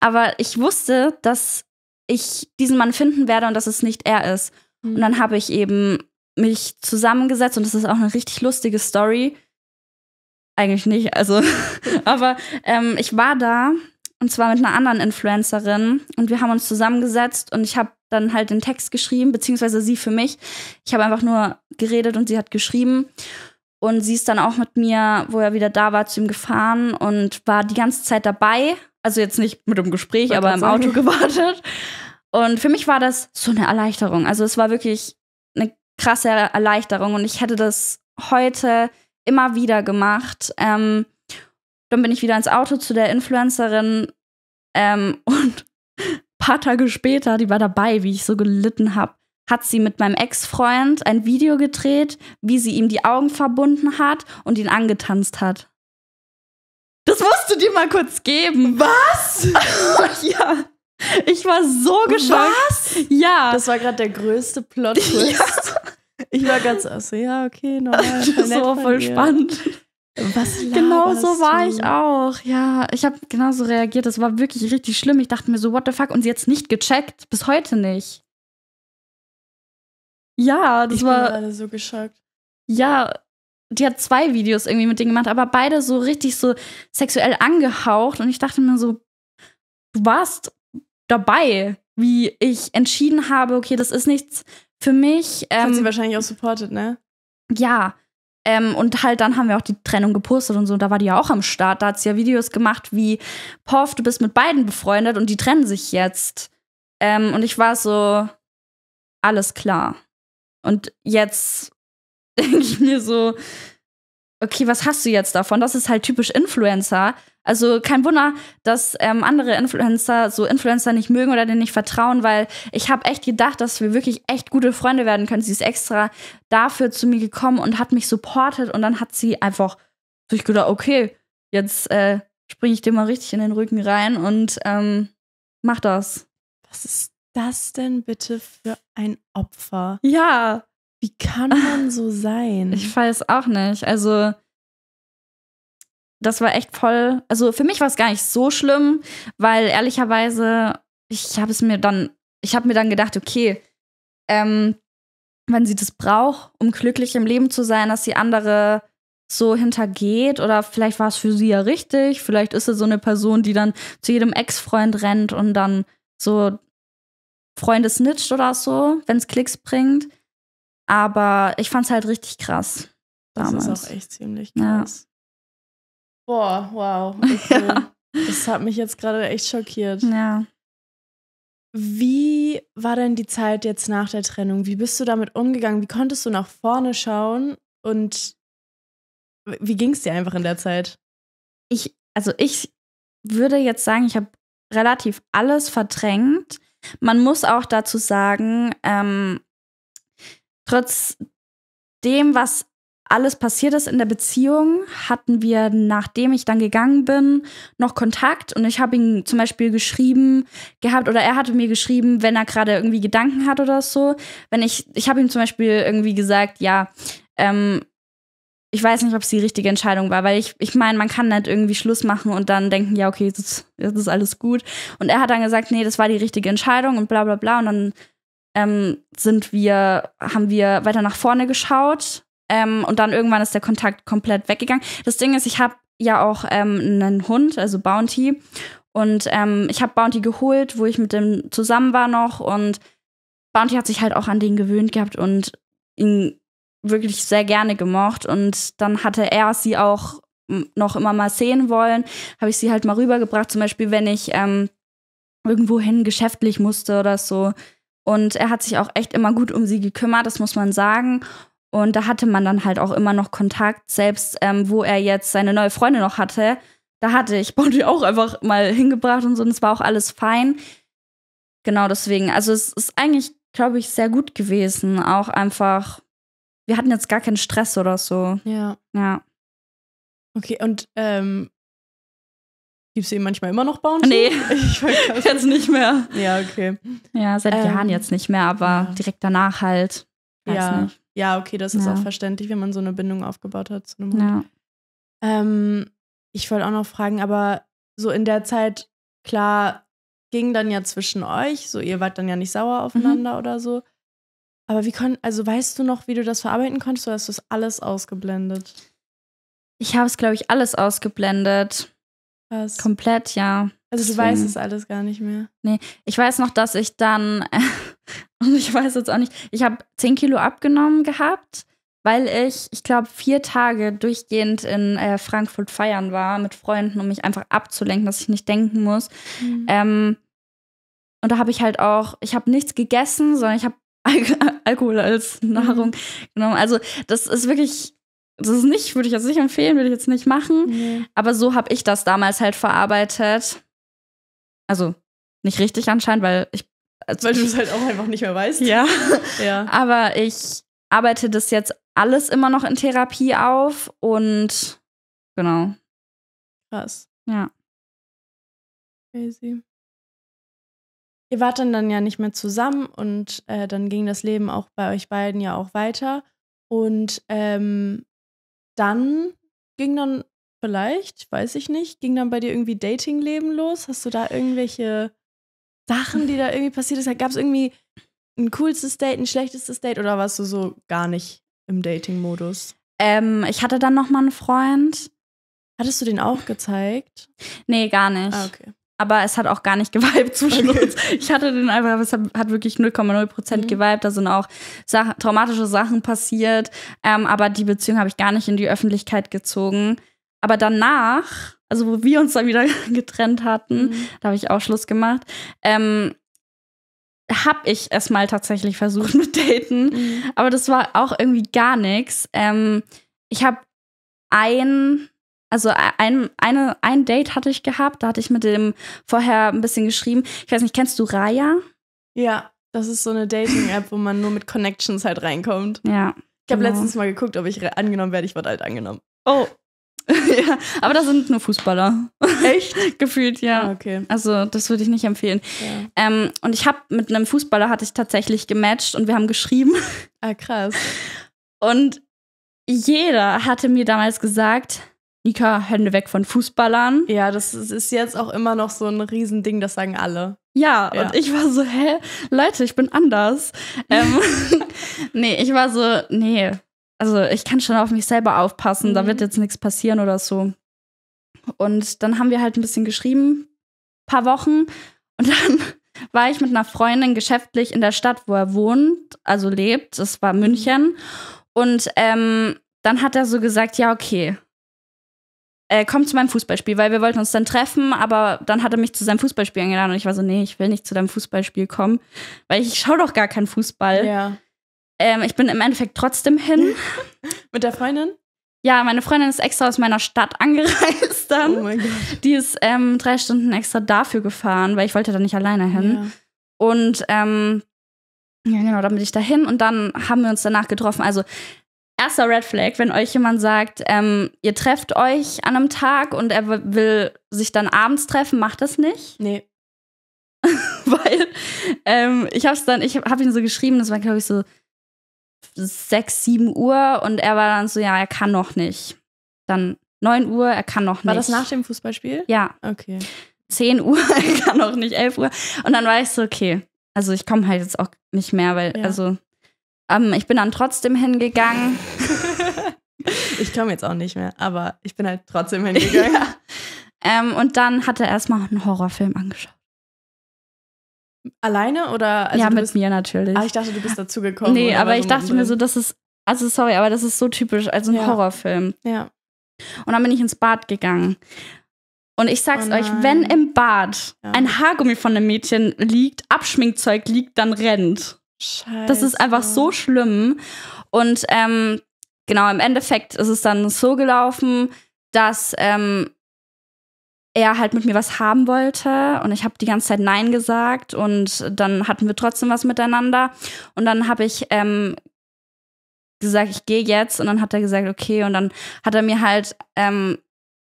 aber ich wusste, dass ich diesen Mann finden werde und dass es nicht er ist. Und dann habe ich eben mich zusammengesetzt und das ist auch eine richtig lustige Story. Eigentlich nicht, also, aber ähm, ich war da und zwar mit einer anderen Influencerin und wir haben uns zusammengesetzt und ich habe dann halt den Text geschrieben, beziehungsweise sie für mich. Ich habe einfach nur geredet und sie hat geschrieben. Und sie ist dann auch mit mir, wo er wieder da war, zu ihm gefahren und war die ganze Zeit dabei. Also jetzt nicht mit dem Gespräch, aber im Auto gewartet. Und für mich war das so eine Erleichterung. Also es war wirklich krasse Erleichterung und ich hätte das heute immer wieder gemacht. Ähm, dann bin ich wieder ins Auto zu der Influencerin ähm, und ein paar Tage später, die war dabei, wie ich so gelitten habe, hat sie mit meinem Ex-Freund ein Video gedreht, wie sie ihm die Augen verbunden hat und ihn angetanzt hat. Das musst du dir mal kurz geben. Was? ja. Ich war so geschockt. Was? Ja. Das war gerade der größte Plot-Twist. Ich war ganz so, ja, okay, normal. das so von voll spannend. Was Genau so war ich auch. Ja, ich habe genauso reagiert. Das war wirklich richtig schlimm. Ich dachte mir so, what the fuck? Und sie jetzt nicht gecheckt. Bis heute nicht. Ja, das Ich bin war. gerade so geschockt. Ja, die hat zwei Videos irgendwie mit denen gemacht, aber beide so richtig so sexuell angehaucht. Und ich dachte mir so, du warst dabei, wie ich entschieden habe, okay, das ist nichts für mich. Das hat sie Ähm, wahrscheinlich auch supportet, ne? ja. Ähm, und halt dann haben wir auch die Trennung gepostet und so. Da war die ja auch am Start. Da hat sie ja Videos gemacht wie, Poff, du bist mit beiden befreundet und die trennen sich jetzt. Ähm, und ich war so, alles klar. Und jetzt denke ich mir so, okay, was hast du jetzt davon? Das ist halt typisch Influencer. Also kein Wunder, dass ähm, andere Influencer so Influencer nicht mögen oder denen nicht vertrauen, weil ich habe echt gedacht, dass wir wirklich echt gute Freunde werden können. Sie ist extra dafür zu mir gekommen und hat mich supportet und dann hat sie einfach sich gedacht, okay, jetzt äh, springe ich dir mal richtig in den Rücken rein und ähm, mach das. Was ist das denn bitte für ein Opfer? Ja, Wie kann man so sein? Ich weiß auch nicht. Also, das war echt voll. Also, für mich war es gar nicht so schlimm, weil ehrlicherweise, ich habe es mir dann, ich habe mir dann gedacht, okay, ähm, wenn sie das braucht, um glücklich im Leben zu sein, dass sie andere so hintergeht oder vielleicht war es für sie ja richtig, vielleicht ist sie so eine Person, die dann zu jedem Ex-Freund rennt und dann so Freunde snitcht oder so, wenn es Klicks bringt. Aber ich fand es halt richtig krass. Damals. Das ist auch echt ziemlich krass. Ja. Boah, wow. Okay. ja. Das hat mich jetzt gerade echt schockiert. Ja. Wie war denn die Zeit jetzt nach der Trennung? Wie bist du damit umgegangen? Wie konntest du nach vorne schauen? Und wie ging es dir einfach in der Zeit? Ich, also ich würde jetzt sagen, ich habe relativ alles verdrängt. Man muss auch dazu sagen, ähm, trotz dem, was alles passiert ist in der Beziehung, hatten wir, nachdem ich dann gegangen bin, noch Kontakt und ich habe ihm zum Beispiel geschrieben gehabt oder er hatte mir geschrieben, wenn er gerade irgendwie Gedanken hat oder so. Wenn ich, ich habe ihm zum Beispiel irgendwie gesagt, ja, ähm, ich weiß nicht, ob es die richtige Entscheidung war, weil ich, ich meine, man kann nicht irgendwie Schluss machen und dann denken, ja, okay, das, das ist alles gut. Und er hat dann gesagt, nee, das war die richtige Entscheidung und bla bla bla. Und dann ähm, sind wir, haben wir weiter nach vorne geschaut ähm, und dann irgendwann ist der Kontakt komplett weggegangen. Das Ding ist, ich habe ja auch ähm, einen Hund, also Bounty. Und ähm, ich habe Bounty geholt, wo ich mit dem zusammen war noch. Und Bounty hat sich halt auch an den gewöhnt gehabt und ihn wirklich sehr gerne gemocht. Und dann hatte er sie auch noch immer mal sehen wollen. Habe ich sie halt mal rübergebracht, zum Beispiel, wenn ich ähm, irgendwohin geschäftlich musste oder so. Und er hat sich auch echt immer gut um sie gekümmert, das muss man sagen. Und da hatte man dann halt auch immer noch Kontakt, selbst ähm, wo er jetzt seine neue Freundin noch hatte. Da hatte ich Bounty auch einfach mal hingebracht und so. Und es war auch alles fein. Genau deswegen. Also es ist eigentlich, glaube ich, sehr gut gewesen. Auch einfach, wir hatten jetzt gar keinen Stress oder so. Ja. Ja. Okay, und ähm, Gibst du ihm manchmal immer noch Bounty? Nee, ich jetzt nicht mehr. Ja, okay. Ja, seit ähm, Jahren jetzt nicht mehr, aber ja. direkt danach halt. ja. Nicht. Ja, okay, das ist ja. auch verständlich, wenn man so eine Bindung aufgebaut hat zu einem Hund. Ja. Ähm, ich wollte auch noch fragen, aber so in der Zeit, klar, ging dann ja zwischen euch, so ihr wart dann ja nicht sauer mhm. aufeinander mhm. oder so. Aber wie kon also weißt du noch, wie du das verarbeiten konntest oder hast du das alles ausgeblendet? Ich habe es, glaube ich, alles ausgeblendet. Was? Komplett, ja. Also du weißt es alles gar nicht mehr. Nee, ich weiß noch, dass ich dann, und ich weiß jetzt auch nicht, ich habe 10 Kilo abgenommen gehabt, weil ich, ich glaube, vier Tage durchgehend in äh, Frankfurt feiern war mit Freunden, um mich einfach abzulenken, dass ich nicht denken muss. Mhm. Ähm, und da habe ich halt auch, ich habe nichts gegessen, sondern ich habe Al Alkohol als Nahrung mhm. genommen. Also das ist wirklich das ist nicht, würde ich jetzt nicht empfehlen, würde ich jetzt nicht machen. Nee. Aber so habe ich das damals halt verarbeitet. Also nicht richtig anscheinend, weil ich. Also weil du es halt auch einfach nicht mehr weißt. Ja. ja. Aber ich arbeite das jetzt alles immer noch in Therapie auf und genau. Krass. Ja. Crazy. Ihr wart dann, dann ja nicht mehr zusammen und äh, dann ging das Leben auch bei euch beiden ja auch weiter. Und ähm, dann ging dann vielleicht, weiß ich nicht, ging dann bei dir irgendwie Datingleben los? Hast du da irgendwelche Sachen, die da irgendwie passiert sind? Gab es irgendwie ein coolstes Date, ein schlechtestes Date oder warst du so gar nicht im Dating-Modus? Ähm, ich hatte dann noch mal einen Freund. Hattest du den auch gezeigt? Nee, gar nicht. Ah, okay aber es hat auch gar nicht geweibt zum Schluss. Okay. Ich hatte den einfach, es hat wirklich 0,0 Prozent mhm. geweibt. Da sind auch Sachen, traumatische Sachen passiert. Ähm, aber die Beziehung habe ich gar nicht in die Öffentlichkeit gezogen. Aber danach, also wo wir uns dann wieder getrennt hatten, mhm. da habe ich auch Schluss gemacht, ähm, habe ich es mal tatsächlich versucht mit Daten. Mhm. Aber das war auch irgendwie gar nichts. Ähm, ich habe ein also ein, eine, ein Date hatte ich gehabt, da hatte ich mit dem vorher ein bisschen geschrieben. Ich weiß nicht, kennst du Raya? Ja, das ist so eine Dating-App, wo man nur mit Connections halt reinkommt. Ja. Ich habe genau. letztens mal geguckt, ob ich angenommen werde. Ich wurde halt angenommen. Oh. ja, aber da sind nur Fußballer. Echt? Gefühlt, ja. Ah, okay. Also, das würde ich nicht empfehlen. Ja. Ähm, und ich habe mit einem Fußballer hatte ich tatsächlich gematcht und wir haben geschrieben. Ah, krass. Und jeder hatte mir damals gesagt, Nika, Hände weg von Fußballern. Ja, das ist jetzt auch immer noch so ein Riesending, das sagen alle. Ja, Ja. und ich war so, hä, Leute, ich bin anders. ähm, nee, ich war so, nee, also ich kann schon auf mich selber aufpassen, da Mhm. wird jetzt nichts passieren oder so. Und dann haben wir halt ein bisschen geschrieben, paar Wochen. Und dann war ich mit einer Freundin geschäftlich in der Stadt, wo er wohnt, also lebt. Das war München. Und ähm, dann hat er so gesagt, ja, okay. Äh, komm zu meinem Fußballspiel, weil wir wollten uns dann treffen, aber dann hat er mich zu seinem Fußballspiel eingeladen und ich war so, nee, ich will nicht zu deinem Fußballspiel kommen, weil ich schaue doch gar keinen Fußball. Ja. Ähm, ich bin im Endeffekt trotzdem hin. Mit der Freundin? Ja, meine Freundin ist extra aus meiner Stadt angereist dann. Oh mein Gott. Die ist ähm, drei Stunden extra dafür gefahren, weil ich wollte da nicht alleine hin. Ja. Und ähm, ja, genau, dann bin ich dahin und dann haben wir uns danach getroffen. Also erster Red Flag, wenn euch jemand sagt, ähm, ihr trefft euch an einem Tag und er will sich dann abends treffen, macht das nicht. Nee. Weil ähm, ich hab's dann, ich habe ihn so geschrieben, das war glaube ich so 6, 7 Uhr und er war dann so, ja, er kann noch nicht. Dann 9 Uhr, er kann noch nicht. War das nach dem Fußballspiel? Ja, Okay. 10 Uhr, er kann noch nicht, 11 Uhr. Und dann war ich so, okay, also ich komme halt jetzt auch nicht mehr, weil, Ja. also, ähm, ich bin dann trotzdem hingegangen. ich komme jetzt auch nicht mehr, aber ich bin halt trotzdem hingegangen. ja. ähm, und dann hat er erstmal einen Horrorfilm angeschaut. Alleine oder? Also ja, mit bist, mir natürlich. Ah, ich dachte, du bist dazugekommen. nee, aber ich dachte mir so, das ist, also sorry, aber das ist so typisch, also ein Ja. Horrorfilm. Ja. Und dann bin ich ins Bad gegangen. Und ich sag's Oh euch, wenn im Bad Ja. ein Haargummi von einem Mädchen liegt, Abschminkzeug liegt, dann rennt. Scheiße. Das ist einfach so schlimm. Und ähm, genau, im Endeffekt ist es dann so gelaufen, dass ähm, er halt mit mir was haben wollte und ich habe die ganze Zeit Nein gesagt und dann hatten wir trotzdem was miteinander und dann habe ich ähm, gesagt, ich gehe jetzt und dann hat er gesagt, okay und dann hat er mir halt ähm,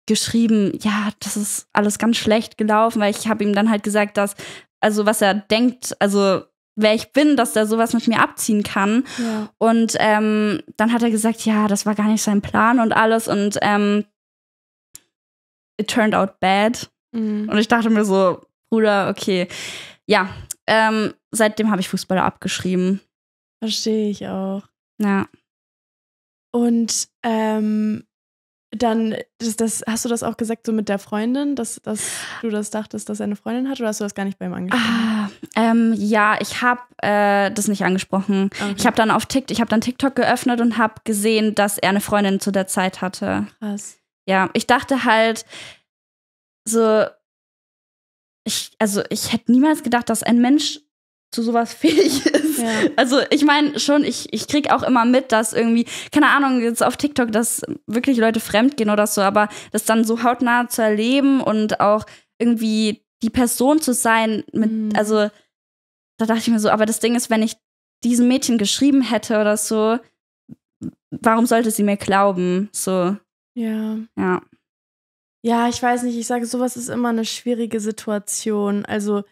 geschrieben, ja, das ist alles ganz schlecht gelaufen, weil ich habe ihm dann halt gesagt, dass, also was er denkt, also wer ich bin, dass der sowas mit mir abziehen kann. Ja. Und ähm, dann hat er gesagt, ja, das war gar nicht sein Plan und alles. Und ähm, it turned out bad. Mhm. Und ich dachte mir so, Bruder, okay. Ja, ähm, seitdem habe ich Fußball abgeschrieben. Verstehe ich auch. Ja. Und ähm, dann, das, das, hast du das auch gesagt, so mit der Freundin, dass, dass du das dachtest, dass er eine Freundin hat, oder hast du das gar nicht bei ihm angesprochen? Ah, ähm, ja, ich habe äh, das nicht angesprochen. Okay. Ich habe dann auf TikTok, ich habe dann TikTok geöffnet und habe gesehen, dass er eine Freundin zu der Zeit hatte. krass. Ja, ich dachte halt so, ich, also ich hätte niemals gedacht, dass ein Mensch zu sowas fähig ist. Ja. Also ich meine schon, ich, ich krieg auch immer mit, dass irgendwie, keine Ahnung, jetzt auf TikTok, dass wirklich Leute fremdgehen oder so, aber das dann so hautnah zu erleben und auch irgendwie die Person zu sein, mit, Mhm. also da dachte ich mir so, aber das Ding ist, wenn ich diesem Mädchen geschrieben hätte oder so, warum sollte sie mir glauben? So, Ja. ja. Ja, ich weiß nicht, ich sage, sowas ist immer eine schwierige Situation. Also,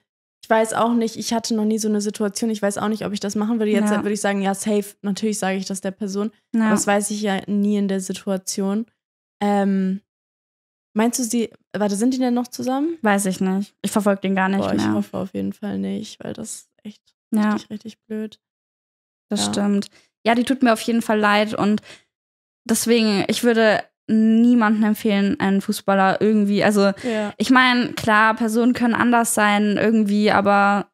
ich weiß auch nicht, ich hatte noch nie so eine Situation, ich weiß auch nicht, ob ich das machen würde. Jetzt Ja. würde ich sagen, ja, safe, natürlich sage ich das der Person. ja. Aber das weiß ich ja nie in der Situation. Ähm, meinst du, sie, warte, sind die denn noch zusammen? Weiß ich nicht. Ich verfolge den gar nicht Boah, ich mehr. hoffe auf jeden Fall nicht, weil das ist echt ja, richtig, richtig blöd. das stimmt. Ja, die tut mir auf jeden Fall leid und deswegen, ich würde niemandem empfehlen, einen Fußballer irgendwie, also Ja. ich meine, klar, Personen können anders sein irgendwie, aber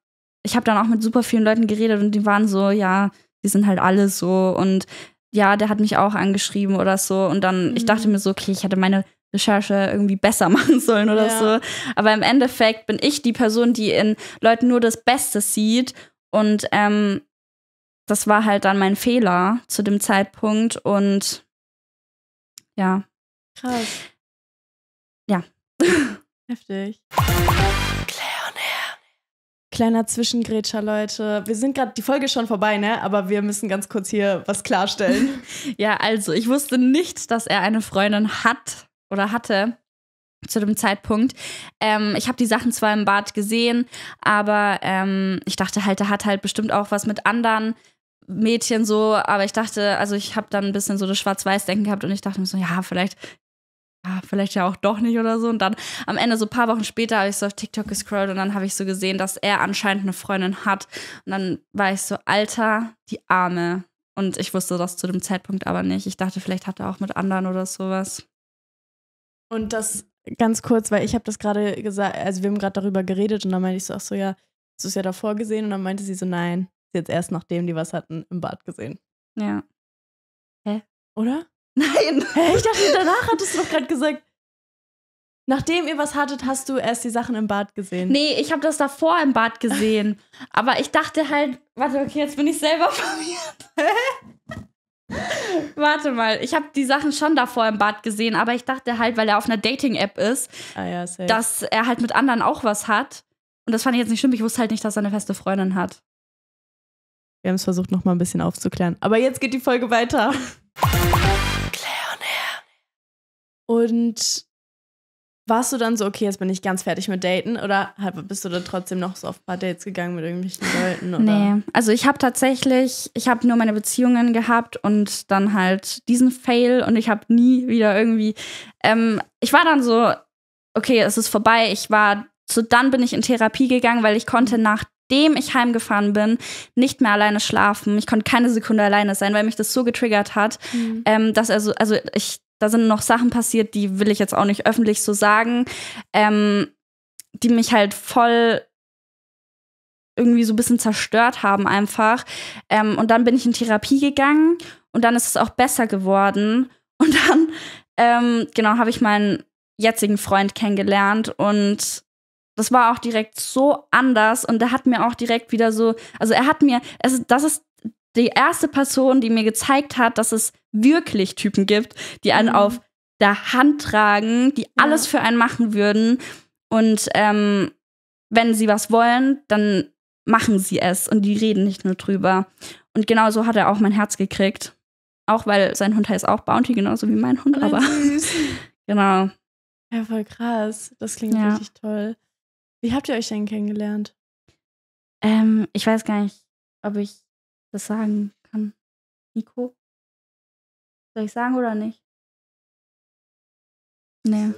ich habe dann auch mit super vielen Leuten geredet und die waren so, ja, die sind halt alle so und ja, der hat mich auch angeschrieben oder so und dann, ich Mhm. dachte mir so, okay, ich hätte meine Recherche irgendwie besser machen sollen oder Ja. so. Aber im Endeffekt bin ich die Person, die in Leuten nur das Beste sieht und ähm, das war halt dann mein Fehler zu dem Zeitpunkt und ja. Krass. Ja. Heftig. Kleiner Zwischengrätscher, Leute. Wir sind gerade, die Folge ist schon vorbei, ne? Aber wir müssen ganz kurz hier was klarstellen. Ja, also ich wusste nicht, dass er eine Freundin hat oder hatte zu dem Zeitpunkt. Ähm, ich habe die Sachen zwar im Bad gesehen, aber ähm, ich dachte halt, er hat halt bestimmt auch was mit anderen Mädchen so. Aber ich dachte, also ich habe dann ein bisschen so das Schwarz-Weiß-Denken gehabt und ich dachte mir so, ja, vielleicht ah, vielleicht ja auch doch nicht oder so. Und dann am Ende, so ein paar Wochen später, habe ich so auf TikTok gescrollt und dann habe ich so gesehen, dass er anscheinend eine Freundin hat. Und dann war ich so, Alter, die Arme. Und ich wusste das zu dem Zeitpunkt aber nicht. Ich dachte, vielleicht hat er auch mit anderen oder sowas. Und das ganz kurz, weil ich habe das gerade gesagt, also wir haben gerade darüber geredet und dann meinte ich so, ach so, ja, hast du es ja davor gesehen? Und dann meinte sie so, nein, jetzt erst nachdem die was hatten im Bad gesehen. Ja. Oder? Nein. Hä, ich dachte, danach hattest du doch gerade gesagt, nachdem ihr was hattet, hast du erst die Sachen im Bad gesehen. Nee, ich habe das davor im Bad gesehen. aber ich dachte halt, warte, okay, jetzt bin ich selber verwirrt. warte mal, ich habe die Sachen schon davor im Bad gesehen, aber ich dachte halt, weil er auf einer Dating-App ist, Ah ja, dass er halt mit anderen auch was hat. Und das fand ich jetzt nicht schlimm. Ich wusste halt nicht, dass er eine feste Freundin hat. Wir haben es versucht, noch mal ein bisschen aufzuklären. Aber jetzt geht die Folge weiter. Und warst du dann so, okay, jetzt bin ich ganz fertig mit Daten? Oder bist du dann trotzdem noch so auf ein paar Dates gegangen mit irgendwelchen Leuten? Oder? Nee, also ich habe tatsächlich, ich habe nur meine Beziehungen gehabt und dann halt diesen Fail und ich habe nie wieder irgendwie, ähm, ich war dann so, okay, es ist vorbei. Ich war, so dann bin ich in Therapie gegangen, weil ich konnte nachdem ich heimgefahren bin, nicht mehr alleine schlafen. Ich konnte keine Sekunde alleine sein, weil mich das so getriggert hat, Mhm. ähm, dass also, also ich, da sind noch Sachen passiert, die will ich jetzt auch nicht öffentlich so sagen, ähm, die mich halt voll irgendwie so ein bisschen zerstört haben einfach. Ähm, und dann bin ich in Therapie gegangen und dann ist es auch besser geworden. Und dann, ähm, genau, habe ich meinen jetzigen Freund kennengelernt und das war auch direkt so anders und der hat mir auch direkt wieder so, also er hat mir, es, das ist die erste Person, die mir gezeigt hat, dass es wirklich Typen gibt, die einen Mhm. auf der Hand tragen, die alles für einen machen würden. Und ähm, wenn sie was wollen, dann machen sie es und die reden nicht nur drüber. Und genau so hat er auch mein Herz gekriegt. Auch weil sein Hund heißt auch Bounty, genauso wie mein Hund, aber süß. genau. Ja, voll krass. Das klingt Ja. richtig toll. Wie habt ihr euch denn kennengelernt? Ähm, ich weiß gar nicht, ob ich das sagen kann. Nico? Soll ich sagen oder nicht? Nee.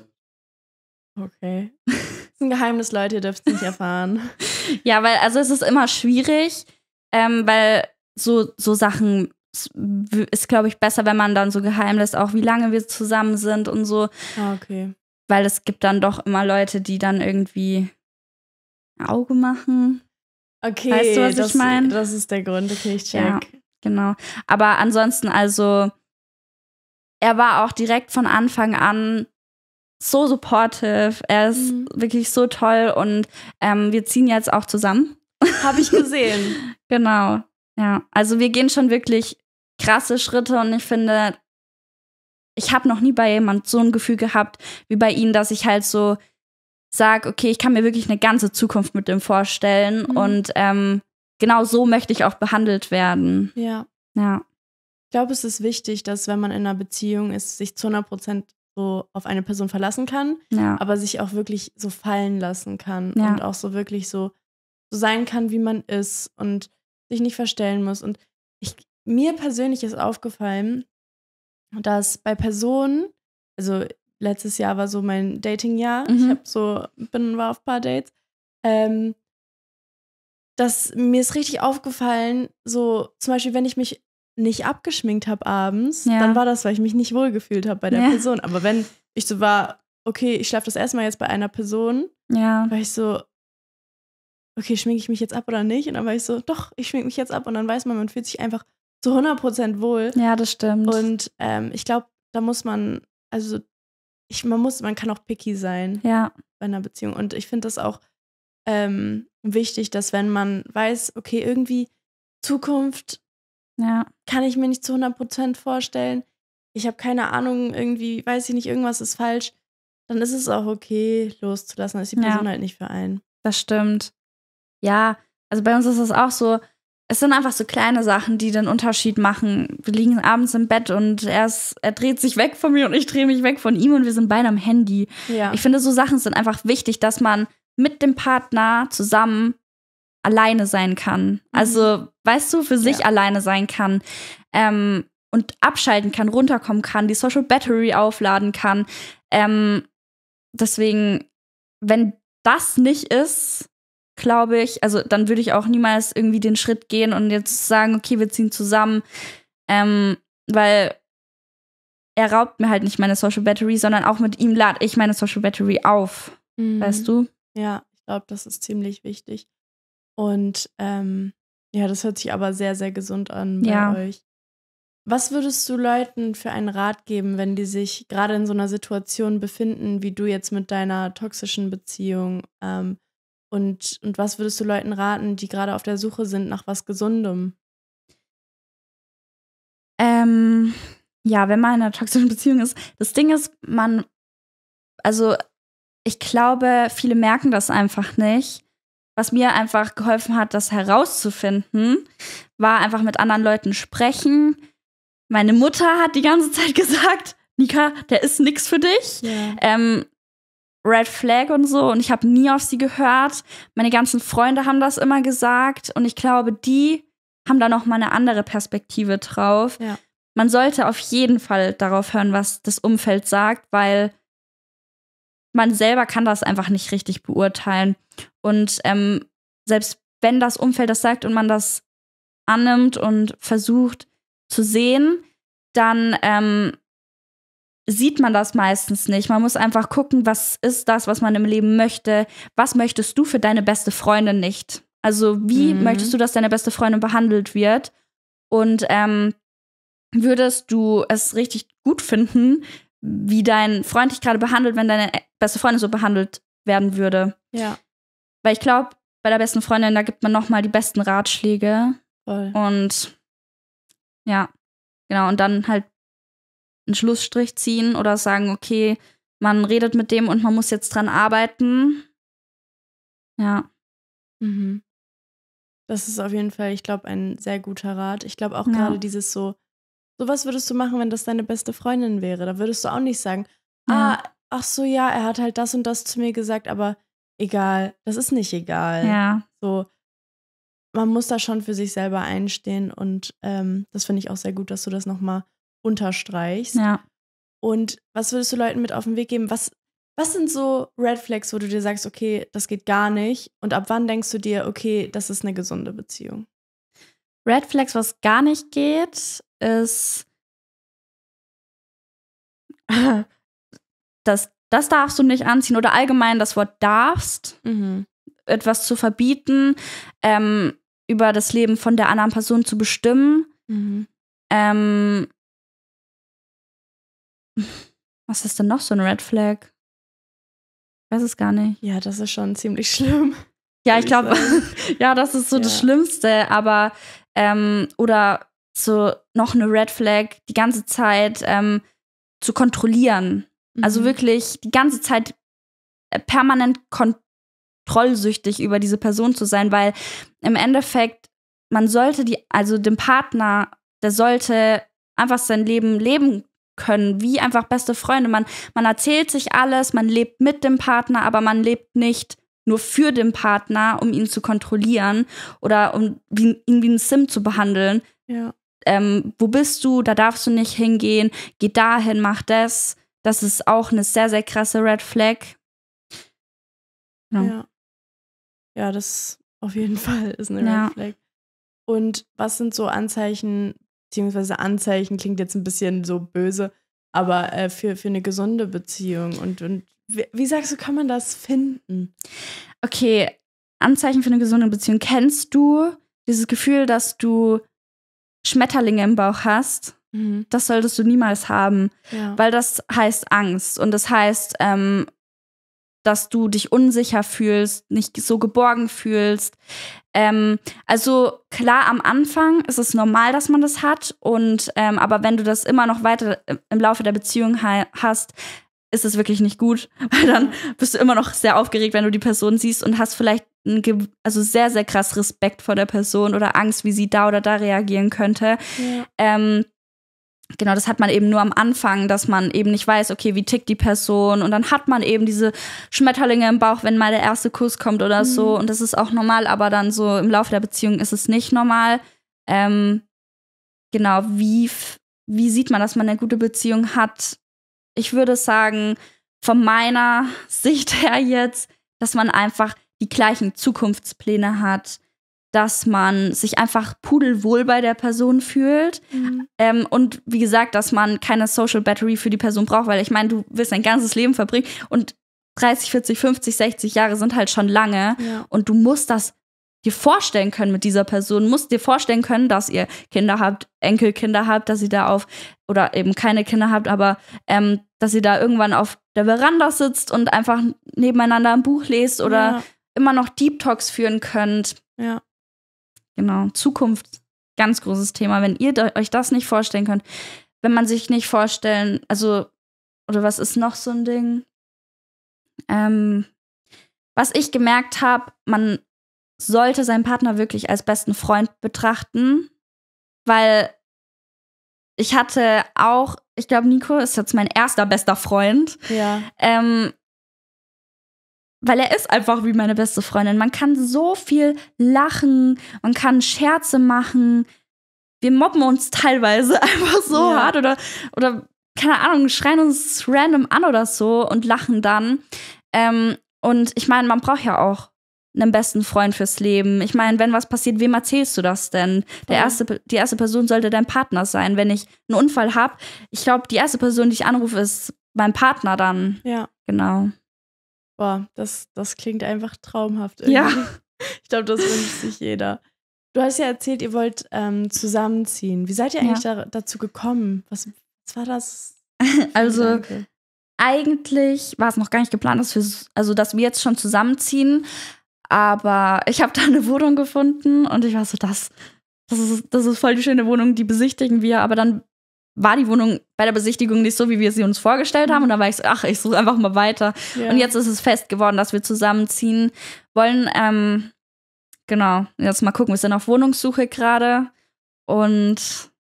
Okay. Das ist ein Geheimnis, Leute, ihr dürft es nicht erfahren. Ja, weil, also es ist immer schwierig, ähm, weil so, so Sachen ist, glaube ich, besser, wenn man dann so geheim lässt, auch wie lange wir zusammen sind und so. Ah, okay. Weil es gibt dann doch immer Leute, die dann irgendwie Auge machen. Okay, Weißt du, was ich das, mein? das ist der Grund. Okay, ich check. Ja. Genau. Aber ansonsten, also, er war auch direkt von Anfang an so supportive. Er ist Mhm. wirklich so toll und ähm, wir ziehen jetzt auch zusammen. Habe ich gesehen. Genau. Ja. Also wir gehen schon wirklich krasse Schritte und ich finde, ich habe noch nie bei jemand so ein Gefühl gehabt wie bei ihm, dass ich halt so sage, okay, ich kann mir wirklich eine ganze Zukunft mit dem vorstellen Mhm. und ähm, genau so möchte ich auch behandelt werden. ja. Ja. Ich glaube, es ist wichtig, dass wenn man in einer Beziehung ist, sich zu 100 Prozent so auf eine Person verlassen kann, Ja. aber sich auch wirklich so fallen lassen kann Ja. und auch so wirklich so, so sein kann, wie man ist und sich nicht verstellen muss. Und ich, mir persönlich ist aufgefallen, dass bei Personen, also letztes Jahr war so mein Dating-Jahr, ich Mhm. habe so, bin, war auf ein paar Dates, ähm, dass mir ist richtig aufgefallen, so zum Beispiel, wenn ich mich nicht abgeschminkt habe abends, Ja. dann war das, weil ich mich nicht wohlgefühlt habe bei der Ja. Person. Aber wenn ich so war, okay, ich schlafe das erste Mal jetzt bei einer Person, Ja. war ich so, okay, schminke ich mich jetzt ab oder nicht? Und dann war ich so, doch, ich schminke mich jetzt ab. Und dann weiß man, man fühlt sich einfach zu 100% wohl. Ja, das stimmt. Und ähm, ich glaube, da muss man, also ich, man muss, man kann auch picky sein ja. bei einer Beziehung. Und ich finde das auch ähm, wichtig, dass wenn man weiß, okay, irgendwie Zukunft Ja. kann ich mir nicht zu 100% vorstellen. Ich habe keine Ahnung, irgendwie, weiß ich nicht, irgendwas ist falsch. Dann ist es auch okay, loszulassen. Dann ist die Ja. Person halt nicht für einen. Das stimmt. Ja, also bei uns ist es auch so, es sind einfach so kleine Sachen, die den Unterschied machen. Wir liegen abends im Bett und er, ist, er dreht sich weg von mir und ich drehe mich weg von ihm und wir sind beide am Handy. Ja. Ich finde, so Sachen sind einfach wichtig, dass man mit dem Partner zusammen alleine sein kann. Also, weißt du, für sich Mhm. Ja. alleine sein kann ähm, und abschalten kann, runterkommen kann, die Social Battery aufladen kann. Ähm, deswegen, wenn das nicht ist, glaube ich, also dann würde ich auch niemals irgendwie den Schritt gehen und jetzt sagen, okay, wir ziehen zusammen, ähm, weil er raubt mir halt nicht meine Social Battery, sondern auch mit ihm lade ich meine Social Battery auf. Mhm. Weißt du? Ja, ich glaube, das ist ziemlich wichtig. Und ähm, ja, das hört sich aber sehr, sehr gesund an bei ja. euch. Was würdest du Leuten für einen Rat geben, wenn die sich gerade in so einer Situation befinden, wie du jetzt mit deiner toxischen Beziehung? Ähm, und, und was würdest du Leuten raten, die gerade auf der Suche sind nach was Gesundem? Ähm, ja, wenn man in einer toxischen Beziehung ist. Das Ding ist, man, also ich glaube, viele merken das einfach nicht. Was mir einfach geholfen hat, das herauszufinden, war einfach mit anderen Leuten sprechen. Meine Mutter hat die ganze Zeit gesagt, Nika, der ist nix für dich. Yeah. Ähm, Red Flag und so und ich habe nie auf sie gehört. Meine ganzen Freunde haben das immer gesagt und ich glaube, die haben da noch mal eine andere Perspektive drauf. Ja man sollte auf jeden Fall darauf hören, was das Umfeld sagt, weil man selber kann das einfach nicht richtig beurteilen. Und ähm, selbst wenn das Umfeld das sagt und man das annimmt und versucht zu sehen, dann ähm, sieht man das meistens nicht. Man muss einfach gucken, was ist das, was man im Leben möchte. Was möchtest du für deine beste Freundin nicht? Also wie mhm. möchtest du, dass deine beste Freundin behandelt wird? Und ähm, würdest du es richtig gut finden, wie dein Freund dich gerade behandelt, wenn deine beste Freundin so behandelt werden würde. Ja. Weil ich glaube, bei der besten Freundin, da gibt man nochmal die besten Ratschläge. Voll. Und ja, genau, und dann halt einen Schlussstrich ziehen oder sagen, okay, man redet mit dem und man muss jetzt dran arbeiten. Ja. Mhm. Das ist auf jeden Fall, ich glaube, ein sehr guter Rat. Ich glaube auch ja. gerade dieses so, so was würdest du machen, wenn das deine beste Freundin wäre? Da würdest du auch nicht sagen, ja. ah, ach so, ja, er hat halt das und das zu mir gesagt, aber egal, das ist nicht egal. Ja. So, man muss da schon für sich selber einstehen und ähm, das finde ich auch sehr gut, dass du das nochmal unterstreichst. Ja. Und was würdest du Leuten mit auf den Weg geben? Was, was sind so Red Flags, wo du dir sagst, okay, das geht gar nicht? Und ab wann denkst du dir, okay, das ist eine gesunde Beziehung? Red Flags, was gar nicht geht, ist, das, das darfst du nicht anziehen oder allgemein das Wort darfst, mhm. etwas zu verbieten, ähm, über das Leben von der anderen Person zu bestimmen. Mhm. Ähm, was ist denn noch so ein Red Flag? Ich weiß es gar nicht. Ja, das ist schon ziemlich schlimm. Ja, ich glaube, ja, das ist so ja. das Schlimmste, aber ähm, oder so noch eine Red Flag die ganze Zeit ähm, zu kontrollieren. Also mhm. Also wirklich die ganze Zeit äh, permanent kontrollsüchtig über diese Person zu sein, weil im Endeffekt man sollte die, also dem Partner, der sollte einfach sein Leben leben können, wie einfach beste Freunde. Man, man erzählt sich alles, man lebt mit dem Partner, aber man lebt nicht nur für den Partner, um ihn zu kontrollieren oder um ihn wie ein Sim zu behandeln. Ja ähm, wo bist du, da darfst du nicht hingehen, geh dahin, mach das. Das ist auch eine sehr, sehr krasse Red Flag. Genau. Ja. Ja, das auf jeden Fall ist eine ja. Red Flag. Und was sind so Anzeichen, beziehungsweise Anzeichen klingt jetzt ein bisschen so böse, aber äh, für, für eine gesunde Beziehung? Und, und wie, wie sagst du, kann man das finden? Okay, Anzeichen für eine gesunde Beziehung. Kennst du dieses Gefühl, dass du Schmetterlinge im Bauch hast, mhm. das solltest du niemals haben, ja. weil das heißt Angst und das heißt, ähm, dass du dich unsicher fühlst, nicht so geborgen fühlst. Ähm, also klar, am Anfang ist es normal, dass man das hat, und ähm, aber wenn du das immer noch weiter im Laufe der Beziehung ha hast, ist es wirklich nicht gut, weil dann bist du immer noch sehr aufgeregt, wenn du die Person siehst und hast vielleicht also sehr, sehr krass Respekt vor der Person oder Angst, wie sie da oder da reagieren könnte. Ja. Ähm, genau, das hat man eben nur am Anfang, dass man eben nicht weiß, okay, wie tickt die Person und dann hat man eben diese Schmetterlinge im Bauch, wenn mal der erste Kuss kommt oder mhm. so und das ist auch normal, aber dann so im Laufe der Beziehung ist es nicht normal. Ähm, genau, wie, wie sieht man, dass man eine gute Beziehung hat? Ich würde sagen, von meiner Sicht her jetzt, dass man einfach die gleichen Zukunftspläne hat, dass man sich einfach pudelwohl bei der Person fühlt. Mhm. Ähm, und wie gesagt, dass man keine Social Battery für die Person braucht, weil ich meine, du wirst dein ganzes Leben verbringen und 30, 40, 50, 60 Jahre sind halt schon lange. Ja. Und du musst das dir vorstellen können mit dieser Person, musst dir vorstellen können, dass ihr Kinder habt, Enkelkinder habt, dass ihr da auf, oder eben keine Kinder habt, aber ähm, dass ihr da irgendwann auf der Veranda sitzt und einfach nebeneinander ein Buch lest oder ja. immer noch Deep Talks führen könnt. Ja. Genau. Zukunft, ganz großes Thema. Wenn ihr euch das nicht vorstellen könnt, wenn man sich nicht vorstellen, also, oder was ist noch so ein Ding? Ähm, was ich gemerkt habe, man sollte seinen Partner wirklich als besten Freund betrachten, weil ich hatte auch, ich glaube, Nico ist jetzt mein erster bester Freund. Ja. Ähm, weil er ist einfach wie meine beste Freundin. Man kann so viel lachen, man kann Scherze machen. Wir mobben uns teilweise einfach so ja. hart oder, oder, keine Ahnung, schreien uns random an oder so und lachen dann. Ähm, und ich meine, man braucht ja auch einen besten Freund fürs Leben. Ich meine, wenn was passiert, wem erzählst du das denn? Der erste, die erste Person sollte dein Partner sein. Wenn ich einen Unfall habe, ich glaube, die erste Person, die ich anrufe, ist mein Partner dann. Ja. Genau. Boah, das, das klingt einfach traumhaft. Irgendwie. Ja. Ich glaube, das wünscht sich jeder. Du hast ja erzählt, ihr wollt ähm, zusammenziehen. Wie seid ihr eigentlich ja. da, dazu gekommen? Was, was war das? Also, Danke? eigentlich war es noch gar nicht geplant, dass wir, also, dass wir jetzt schon zusammenziehen. Aber ich habe da eine Wohnung gefunden und ich war so, das, das, ist, das ist voll die schöne Wohnung, die besichtigen wir. Aber dann war die Wohnung bei der Besichtigung nicht so, wie wir sie uns vorgestellt haben. Und dann war ich so, ach, ich suche einfach mal weiter. Ja. Und jetzt ist es fest geworden, dass wir zusammenziehen wollen. Ähm, genau, jetzt mal gucken, wir sind auf Wohnungssuche gerade. Und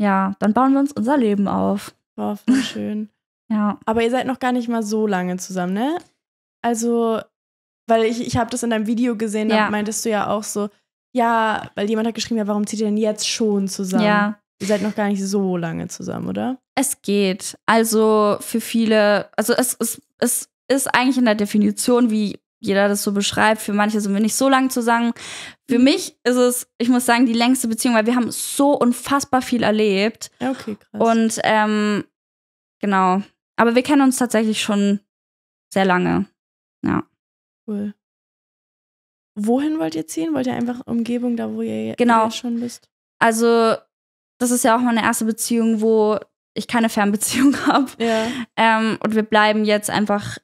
ja, dann bauen wir uns unser Leben auf. Boah, voll schön. ja. Aber ihr seid noch gar nicht mal so lange zusammen, ne? Also, weil ich, ich habe das in deinem Video gesehen, da meintest du ja auch so, ja, weil jemand hat geschrieben, ja, warum zieht ihr denn jetzt schon zusammen? Ja. Ihr seid noch gar nicht so lange zusammen, oder? Es geht. Also für viele, also es, es, es ist eigentlich in der Definition, wie jeder das so beschreibt. Für manche sind wir nicht so lange zusammen. Für mhm. mich ist es, ich muss sagen, die längste Beziehung, weil wir haben so unfassbar viel erlebt. Ja, okay, krass. Und ähm, genau. Aber wir kennen uns tatsächlich schon sehr lange. Ja. Cool. Wohin wollt ihr ziehen? Wollt ihr einfach Umgebung, da wo ihr genau. jetzt schon bist? Also das ist ja auch meine erste Beziehung, wo ich keine Fernbeziehung habe. Ja. Ähm, und wir bleiben jetzt einfach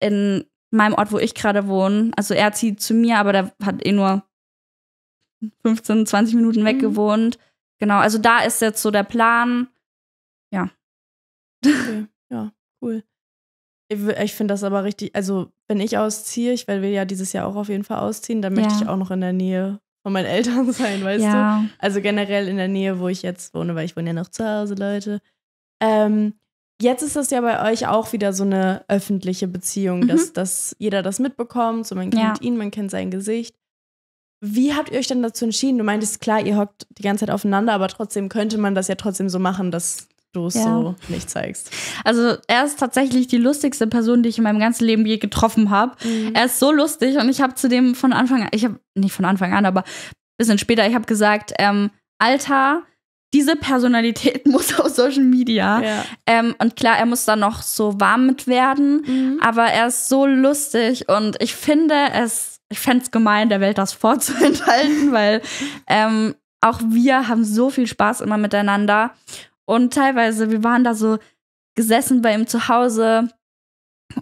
in meinem Ort, wo ich gerade wohne. Also er zieht zu mir, aber der hat eh nur 15, 20 Minuten weg mhm. gewohnt. Genau, also da ist jetzt so der Plan. Ja. Okay. Ja, cool. Ich, ich finde das aber richtig, also wenn ich ausziehe, ich werde ja dieses Jahr auch auf jeden Fall ausziehen, dann möchte ja. ich auch noch in der Nähe von meinen Eltern sein, weißt ja. du? Also generell in der Nähe, wo ich jetzt wohne, weil ich wohne ja noch zu Hause, Leute. Ähm, jetzt ist das ja bei euch auch wieder so eine öffentliche Beziehung, mhm. dass, dass jeder das mitbekommt, so man kennt ja. ihn, man kennt sein Gesicht. Wie habt ihr euch denn dazu entschieden? Du meintest, klar, ihr hockt die ganze Zeit aufeinander, aber trotzdem könnte man das ja trotzdem so machen, dass du es ja. so nicht zeigst. Also er ist tatsächlich die lustigste Person, die ich in meinem ganzen Leben je getroffen habe. Mhm. Er ist so lustig und ich habe zu dem von Anfang an, ich habe nicht von Anfang an, aber ein bisschen später, ich habe gesagt, ähm, Alter, diese Personalität muss auf Social Media. Ja. Ähm, und klar, er muss da noch so warm mit werden, mhm. aber er ist so lustig und ich finde es, ich fände es gemein, der Welt das vorzuenthalten, weil ähm, auch wir haben so viel Spaß immer miteinander. Und teilweise, wir waren da so gesessen bei ihm zu Hause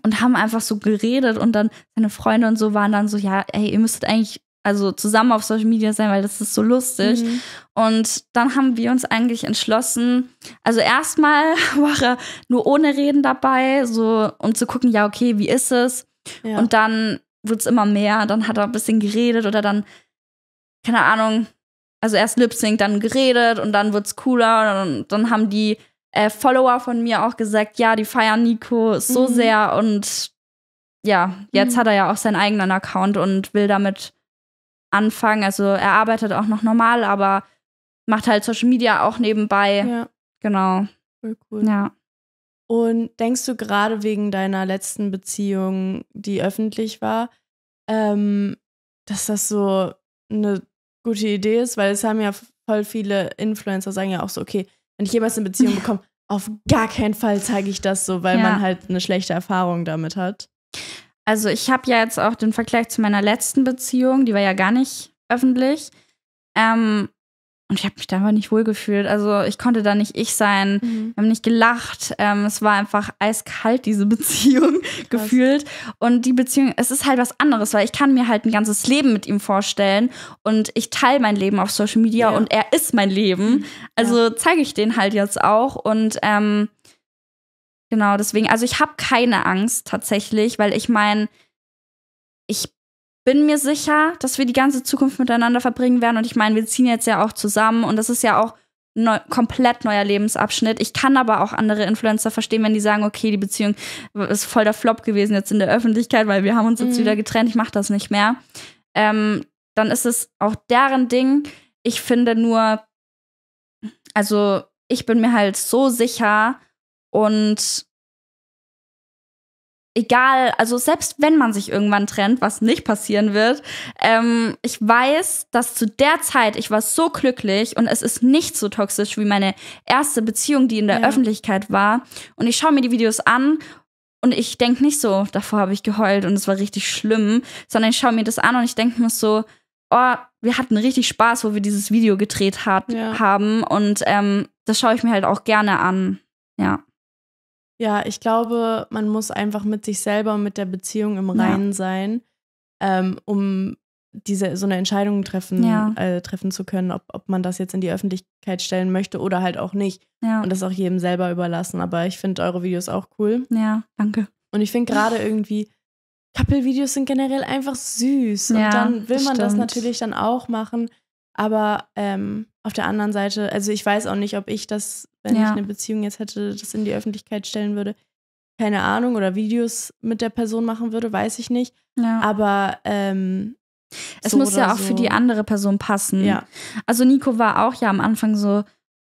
und haben einfach so geredet und dann seine Freunde und so waren dann so, ja, ey, ihr müsstet eigentlich also zusammen auf Social Media sein, weil das ist so lustig. Mhm. Und dann haben wir uns eigentlich entschlossen, also erstmal war er nur ohne Reden dabei, so um zu gucken, ja, okay, wie ist es? Ja. Und dann wird es immer mehr, dann hat er ein bisschen geredet oder dann, keine Ahnung, also erst Lip Sync, dann geredet und dann wird's cooler und dann haben die äh, Follower von mir auch gesagt, ja, die feiern Nico so mhm. sehr und ja, jetzt mhm. hat er ja auch seinen eigenen Account und will damit anfangen. Also er arbeitet auch noch normal, aber macht halt Social Media auch nebenbei. Ja. Genau. Voll cool. Ja. Und denkst du gerade wegen deiner letzten Beziehung, die öffentlich war, ähm, dass das so eine gute Idee ist? Weil es haben ja voll viele Influencer sagen ja auch so, okay, wenn ich jemals eine Beziehung bekomme, auf gar keinen Fall zeige ich das so, weil Ja. man halt eine schlechte Erfahrung damit hat. Also ich habe ja jetzt auch den Vergleich zu meiner letzten Beziehung, die war ja gar nicht öffentlich. Ähm, und ich habe mich da einfach nicht wohlgefühlt. Also ich konnte da nicht ich sein. Wir haben nicht gelacht. Ähm, es war einfach eiskalt, diese Beziehung gefühlt. Und die Beziehung, es ist halt was anderes, weil ich kann mir halt ein ganzes Leben mit ihm vorstellen. Und ich teile mein Leben auf Social Media Ja. und er ist mein Leben. Also zeige ich den halt jetzt auch. Und ähm, genau deswegen, also ich habe keine Angst tatsächlich, weil ich meine, bin mir sicher, dass wir die ganze Zukunft miteinander verbringen werden. Und ich meine, wir ziehen jetzt ja auch zusammen und das ist ja auch ein neu, komplett neuer Lebensabschnitt. Ich kann aber auch andere Influencer verstehen, wenn die sagen, okay, die Beziehung ist voll der Flop gewesen jetzt in der Öffentlichkeit, weil wir haben uns jetzt Mhm. wieder getrennt, ich mache das nicht mehr. Ähm, dann ist es auch deren Ding. Ich finde nur, also ich bin mir halt so sicher und egal, also selbst wenn man sich irgendwann trennt, was nicht passieren wird, ähm, ich weiß, dass zu der Zeit, ich war so glücklich und es ist nicht so toxisch wie meine erste Beziehung, die in der Ja. Öffentlichkeit war. Und ich schaue mir die Videos an und ich denke nicht so, davor habe ich geheult und es war richtig schlimm, sondern ich schaue mir das an und ich denke mir so, oh, wir hatten richtig Spaß, wo wir dieses Video gedreht hat, Ja. haben und ähm, das schaue ich mir halt auch gerne an. Ja. Ja, ich glaube, man muss einfach mit sich selber und mit der Beziehung im Ja. Reinen sein, ähm, um diese so eine Entscheidung treffen, Ja. äh, treffen zu können, ob, ob man das jetzt in die Öffentlichkeit stellen möchte oder halt auch nicht. Ja, Und das auch jedem selber überlassen. Aber ich finde eure Videos auch cool. ja danke. Und ich finde gerade irgendwie, Couple-Videos sind generell einfach süß. Ja, und dann will das man das stimmt. natürlich dann auch machen. Aber ähm, auf der anderen Seite, also ich weiß auch nicht, ob ich das, wenn Ja. ich eine Beziehung jetzt hätte, das in die Öffentlichkeit stellen würde. Keine Ahnung. Oder Videos mit der Person machen würde, weiß ich nicht. Ja. Aber ähm, es so muss ja auch für so. die andere Person passen. Ja. Also Nico war auch ja am Anfang so,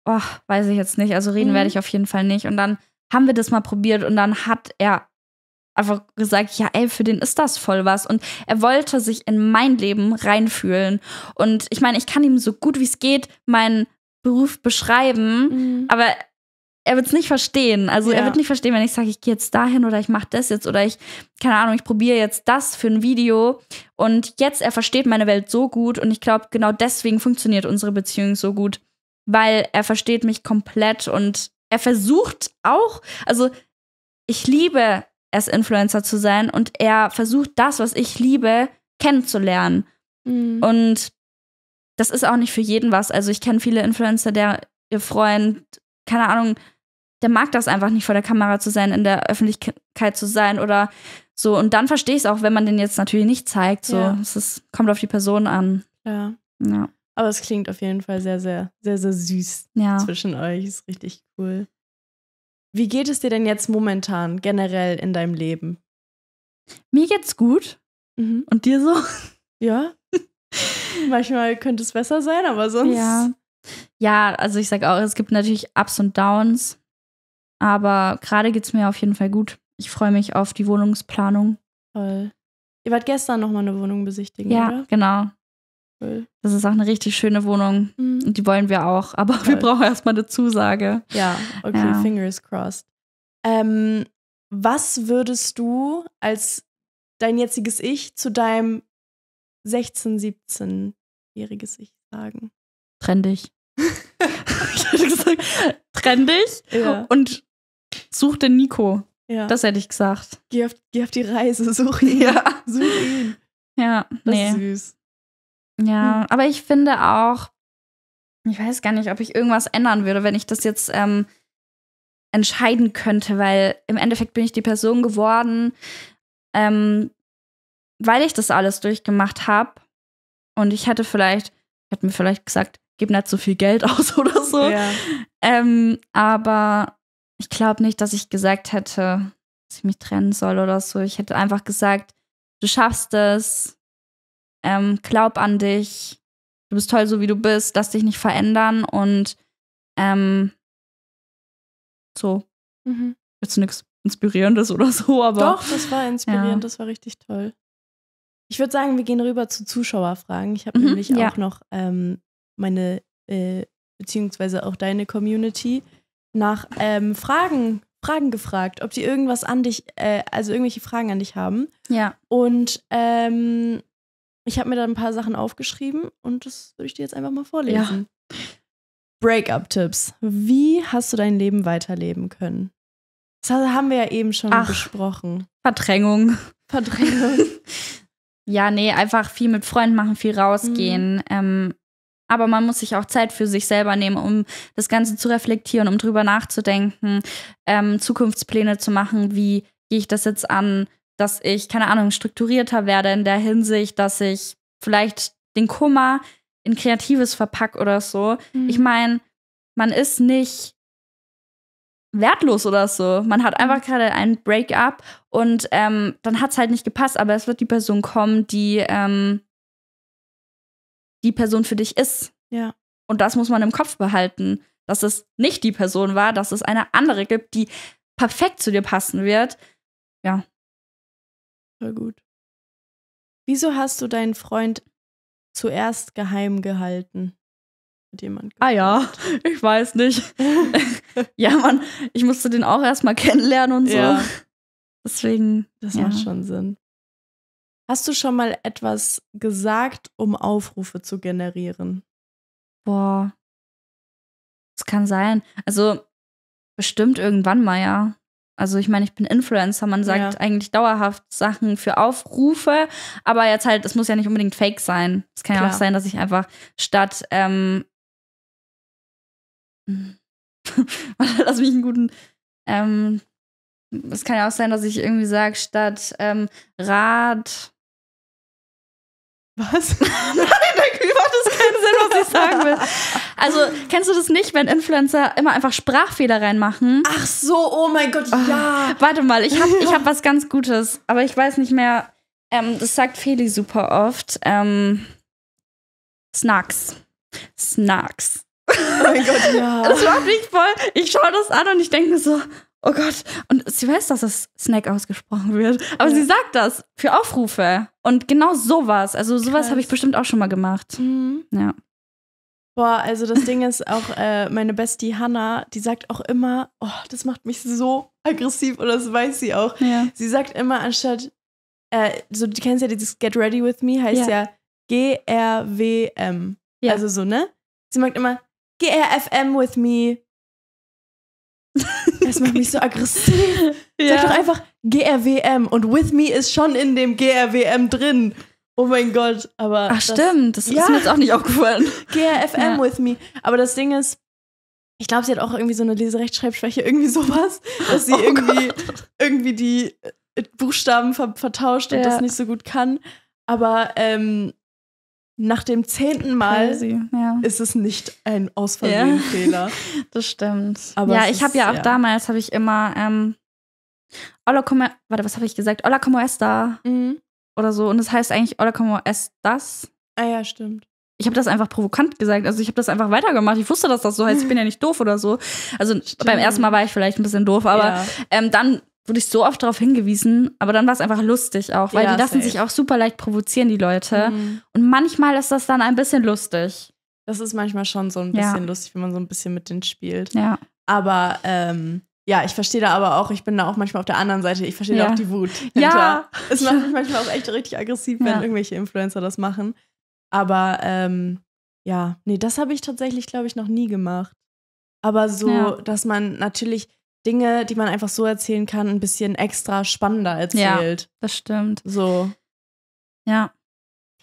oh, weiß ich jetzt nicht, also reden Mhm. werde ich auf jeden Fall nicht. Und dann haben wir das mal probiert und dann hat er einfach gesagt, ja, ey, für den ist das voll was. Und er wollte sich in mein Leben reinfühlen. Und ich meine, ich kann ihm so gut wie es geht meinen Beruf beschreiben, Mhm. aber er wird es nicht verstehen. Also er Ja. wird nicht verstehen, wenn ich sage, ich gehe jetzt dahin oder ich mache das jetzt oder ich, keine Ahnung, ich probiere jetzt das für ein Video. Und jetzt, er versteht meine Welt so gut und ich glaube, genau deswegen funktioniert unsere Beziehung so gut, weil er versteht mich komplett und er versucht auch, also ich liebe es, Influencer zu sein und er versucht das, was ich liebe, kennenzulernen. Mhm. Und das ist auch nicht für jeden was. Also ich kenne viele Influencer, der ihr Freund, keine Ahnung, der mag das einfach nicht vor der Kamera zu sein, in der Öffentlichkeit zu sein oder so. Und dann verstehe ich es auch, wenn man den jetzt natürlich nicht zeigt. So, Ja. es ist, kommt auf die Person an. ja. Ja. Aber es klingt auf jeden Fall sehr, sehr, sehr, sehr süß Ja. zwischen euch. Ist richtig cool. Wie geht es dir denn jetzt momentan generell in deinem Leben? Mir geht's gut. Mhm. Und dir so? Ja. Manchmal könnte es besser sein, aber sonst. Ja. Ja, also ich sag auch, es gibt natürlich Ups und Downs. Aber gerade geht's mir auf jeden Fall gut. Ich freue mich auf die Wohnungsplanung. Toll. Ihr wart gestern noch mal eine Wohnung besichtigen, Ja, oder? genau. Cool. Das ist auch eine richtig schöne Wohnung. Mhm. Und die wollen wir auch. Aber Toll. wir brauchen erstmal eine Zusage. Ja, okay, Ja. fingers crossed. Ähm, was würdest du als dein jetziges Ich zu deinem 16-, 17-jähriges Ich sagen? Trenn dich. ich hätte gesagt, trenn dich Ja. und such den Nico. ja. Das hätte ich gesagt. geh, auf, geh auf die Reise, such ihn. Such ihn. Ja, Das nee. ist süß. Ja, aber ich finde auch, ich weiß gar nicht, ob ich irgendwas ändern würde, wenn ich das jetzt ähm, entscheiden könnte, weil im Endeffekt bin ich die Person geworden, ähm, weil ich das alles durchgemacht habe. Und ich hätte vielleicht, ich hätte mir vielleicht gesagt, gib nicht so viel Geld aus oder so. Ja. Ähm, aber ich glaube nicht, dass ich gesagt hätte, dass ich mich trennen soll oder so. Ich hätte einfach gesagt, du schaffst es, ähm, glaub an dich, du bist toll, so wie du bist, lass dich nicht verändern und ähm, so. Mhm. jetzt nichts Inspirierendes oder so, aber. Doch, das war inspirierend, ja. das war richtig toll. Ich würde sagen, wir gehen rüber zu Zuschauerfragen. Ich habe mhm, nämlich ja. auch noch ähm, meine, äh, beziehungsweise auch deine Community nach ähm, Fragen, Fragen gefragt, ob die irgendwas an dich, äh, also irgendwelche Fragen an dich haben. Ja. Und ähm, ich habe mir da ein paar Sachen aufgeschrieben und das würde ich dir jetzt einfach mal vorlesen. Ja. Breakup-Tipps. Wie hast du dein Leben weiterleben können? Das haben wir ja eben schon Ach, besprochen. Verdrängung. Verdrängung. ja, nee, einfach viel mit Freunden machen, viel rausgehen. Mhm. Ähm, aber man muss sich auch Zeit für sich selber nehmen, um das Ganze zu reflektieren, um drüber nachzudenken, ähm, Zukunftspläne zu machen, wie gehe ich das jetzt an, dass ich, keine Ahnung, strukturierter werde in der Hinsicht, dass ich vielleicht den Kummer in Kreatives verpack oder so. Mhm. Ich meine, man ist nicht wertlos oder so. Man hat einfach mhm. gerade ein Break-up und ähm, dann hat es halt nicht gepasst, aber es wird die Person kommen, die ähm, die Person für dich ist. Ja. Und das muss man im Kopf behalten, dass es nicht die Person war, dass es eine andere gibt, die perfekt zu dir passen wird. Ja. Voll gut. Wieso hast du deinen Freund zuerst geheim gehalten? Mit jemand ah ja, ich weiß nicht. ja, Mann, ich musste den auch erstmal kennenlernen und so. Ja. Deswegen. Das ja. macht schon Sinn. Hast du schon mal etwas gesagt, um Aufrufe zu generieren? Boah. Das kann sein. Also, bestimmt irgendwann mal, ja. Also ich meine, ich bin Influencer, man sagt ja. eigentlich dauerhaft Sachen für Aufrufe, aber jetzt halt, es muss ja nicht unbedingt fake sein. Es kann Klar. ja auch sein, dass ich einfach statt ähm, lass mich einen guten ähm, es kann ja auch sein, dass ich irgendwie sage, statt ähm, Rad. Was? Nein, das keinen Sinn, was ich sagen will. Also, kennst du das nicht, wenn Influencer immer einfach Sprachfehler reinmachen? Ach so, oh mein Gott, oh, ja. Warte mal, ich habe ich hab was ganz Gutes, aber ich weiß nicht mehr. Ähm, das sagt Feli super oft. Ähm, Snacks. Snacks. Oh mein Gott, ja. Das macht mich voll. Ich schaue das an und ich denke mir so, oh Gott. Und sie weiß, dass das Snack ausgesprochen wird. Aber ja. sie sagt das für Aufrufe. Und genau sowas. Also sowas habe ich bestimmt auch schon mal gemacht. Mhm. Ja. Boah, also das Ding ist auch, äh, meine Bestie Hannah, die sagt auch immer, oh, das macht mich so aggressiv oder das weiß sie auch. Ja. Sie sagt immer anstatt, äh, so, du kennst ja dieses Get Ready With Me, heißt ja, ja G-R-W-M. Ja. Also so, ne? Sie macht immer G-R-F-M with me. Das macht mich so aggressiv. Ja. Sag doch einfach GRWM und with me ist schon in dem GRWM drin. Oh mein Gott, aber. Ach, das, stimmt, das ja. ist mir jetzt auch nicht aufgefallen. GRFM ja. with me. Aber das Ding ist, ich glaube, sie hat auch irgendwie so eine Leserechtschreibschwäche, irgendwie sowas, dass sie oh irgendwie, irgendwie die äh, Buchstaben ver vertauscht und ja. das nicht so gut kann. Aber ähm, nach dem zehnten Mal Crazy, ja. ist es nicht ein aus Versehen Fehler. das stimmt. Aber ja, ich habe ja auch ja. damals, habe ich immer, ähm, Hola como, warte, was habe ich gesagt? Hola como esta. Mhm. Oder so. Und das heißt eigentlich Hola como estas. Ah ja, stimmt. Ich habe das einfach provokant gesagt. Also ich habe das einfach weitergemacht. Ich wusste, dass das so heißt. Ich bin ja nicht doof oder so. Also stimmt. beim ersten Mal war ich vielleicht ein bisschen doof, aber ja. ähm, dann wurde ich so oft darauf hingewiesen, aber dann war es einfach lustig auch, weil ja, die lassen safe. sich auch super leicht provozieren, die Leute. Mhm. Und manchmal ist das dann ein bisschen lustig. Das ist manchmal schon so ein bisschen ja. lustig, wenn man so ein bisschen mit denen spielt. Ja. Aber ähm, ja, ich verstehe da aber auch, ich bin da auch manchmal auf der anderen Seite, ich verstehe ja. da auch die Wut. Hinter. Ja. Es macht mich manchmal auch echt richtig aggressiv, wenn irgendwelche Influencer das machen. Aber ähm, ja, nee, das habe ich tatsächlich, glaube ich, noch nie gemacht. Aber so, dass man natürlich Dinge, die man einfach so erzählen kann, ein bisschen extra spannender erzählt. Ja, das stimmt. So. Ja.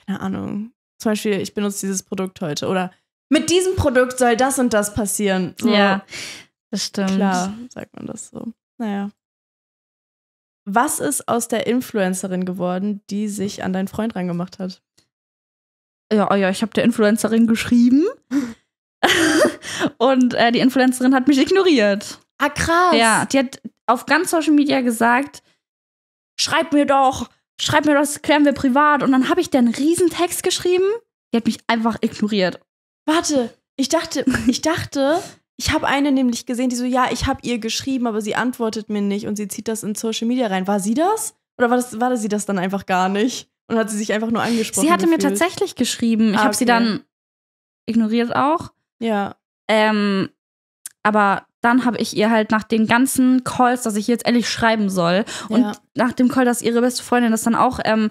Keine Ahnung. Zum Beispiel, ich benutze dieses Produkt heute oder mit diesem Produkt soll das und das passieren. So. Ja, das stimmt. Klar, sagt man das so. Naja. Was ist aus der Influencerin geworden, die sich an deinen Freund rangemacht hat? Ja, oh ja, ich habe der Influencerin geschrieben. und äh, die Influencerin hat mich ignoriert. Ah, krass. Ja, die hat auf ganz Social Media gesagt, schreib mir doch, schreib mir das, klären wir privat. Und dann habe ich da einen riesen Text geschrieben. Die hat mich einfach ignoriert. Warte, ich dachte, ich dachte, Ich habe eine nämlich gesehen, die so, ja, ich habe ihr geschrieben, aber sie antwortet mir nicht und sie zieht das in Social Media rein. War sie das? Oder war, das, war sie das dann einfach gar nicht? Und hat sie sich einfach nur angesprochen? Sie hatte gefühlt? mir tatsächlich geschrieben. Ich Ah, habe sie okay. dann ignoriert auch. Ja. Ähm, aber dann habe ich ihr halt nach den ganzen Calls, dass ich jetzt endlich schreiben soll. Und Ja. nach dem Call, dass ihre beste Freundin das dann auch ähm,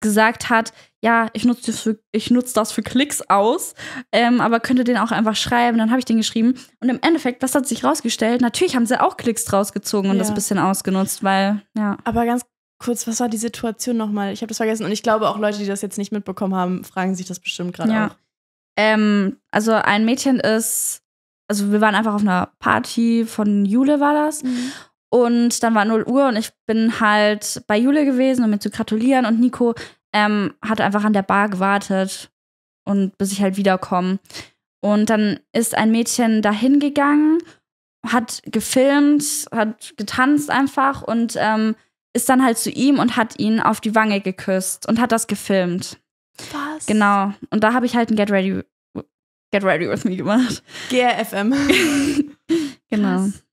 gesagt hat, ja, ich nutze das für, ich nutz das für Klicks aus, ähm, aber könnte den auch einfach schreiben. Dann habe ich den geschrieben. Und im Endeffekt, was hat sich rausgestellt? Natürlich haben sie auch Klicks draus gezogen und Ja. das ein bisschen ausgenutzt, weil, ja. Aber ganz kurz, was war die Situation nochmal? Ich habe das vergessen und ich glaube auch Leute, die das jetzt nicht mitbekommen haben, fragen sich das bestimmt gerade Ja. auch. Ähm, also ein Mädchen ist, also wir waren einfach auf einer Party von Jule war das. Und dann war 0 Uhr und ich bin halt bei Jule gewesen, um mir zu gratulieren. Und Nico ähm, hat einfach an der Bar gewartet und bis ich halt wiederkomme. Und dann ist ein Mädchen dahin gegangen, hat gefilmt, hat getanzt einfach und ähm, ist dann halt zu ihm und hat ihn auf die Wange geküsst und hat das gefilmt. Was? Genau. Und da habe ich halt ein Get Ready, Get Ready with Me gemacht. GRFM. Genau. Krass.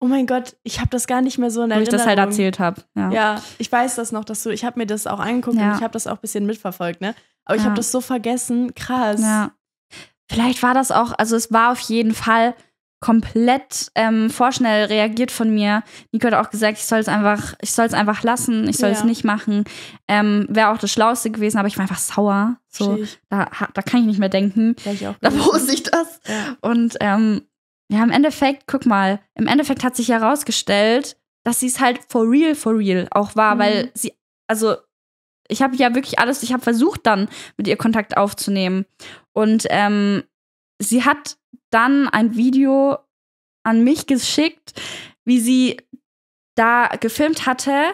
Oh mein Gott, ich habe das gar nicht mehr so in Wo ich Erinnerung. das halt erzählt habe. Ja. Ja, ich weiß das noch, dass du, ich habe mir das auch angeguckt Ja. und ich habe das auch ein bisschen mitverfolgt, ne? Aber ich Ja. habe das so vergessen. Krass. Ja. Vielleicht war das auch, also es war auf jeden Fall komplett ähm, vorschnell reagiert von mir. Nico hat auch gesagt, ich soll es einfach, ich soll es einfach lassen, ich soll es Ja. nicht machen. Ähm, Wäre auch das Schlauste gewesen, aber ich war einfach sauer. So, da, da kann ich nicht mehr denken. Da wusste ich das. Ja. Und ähm, ja, im Endeffekt, guck mal, im Endeffekt hat sich herausgestellt, dass sie es halt for real, for real auch war, Mhm. weil sie, also ich habe ja wirklich alles, ich habe versucht dann mit ihr Kontakt aufzunehmen. Und ähm, sie hat dann ein Video an mich geschickt, wie sie da gefilmt hatte,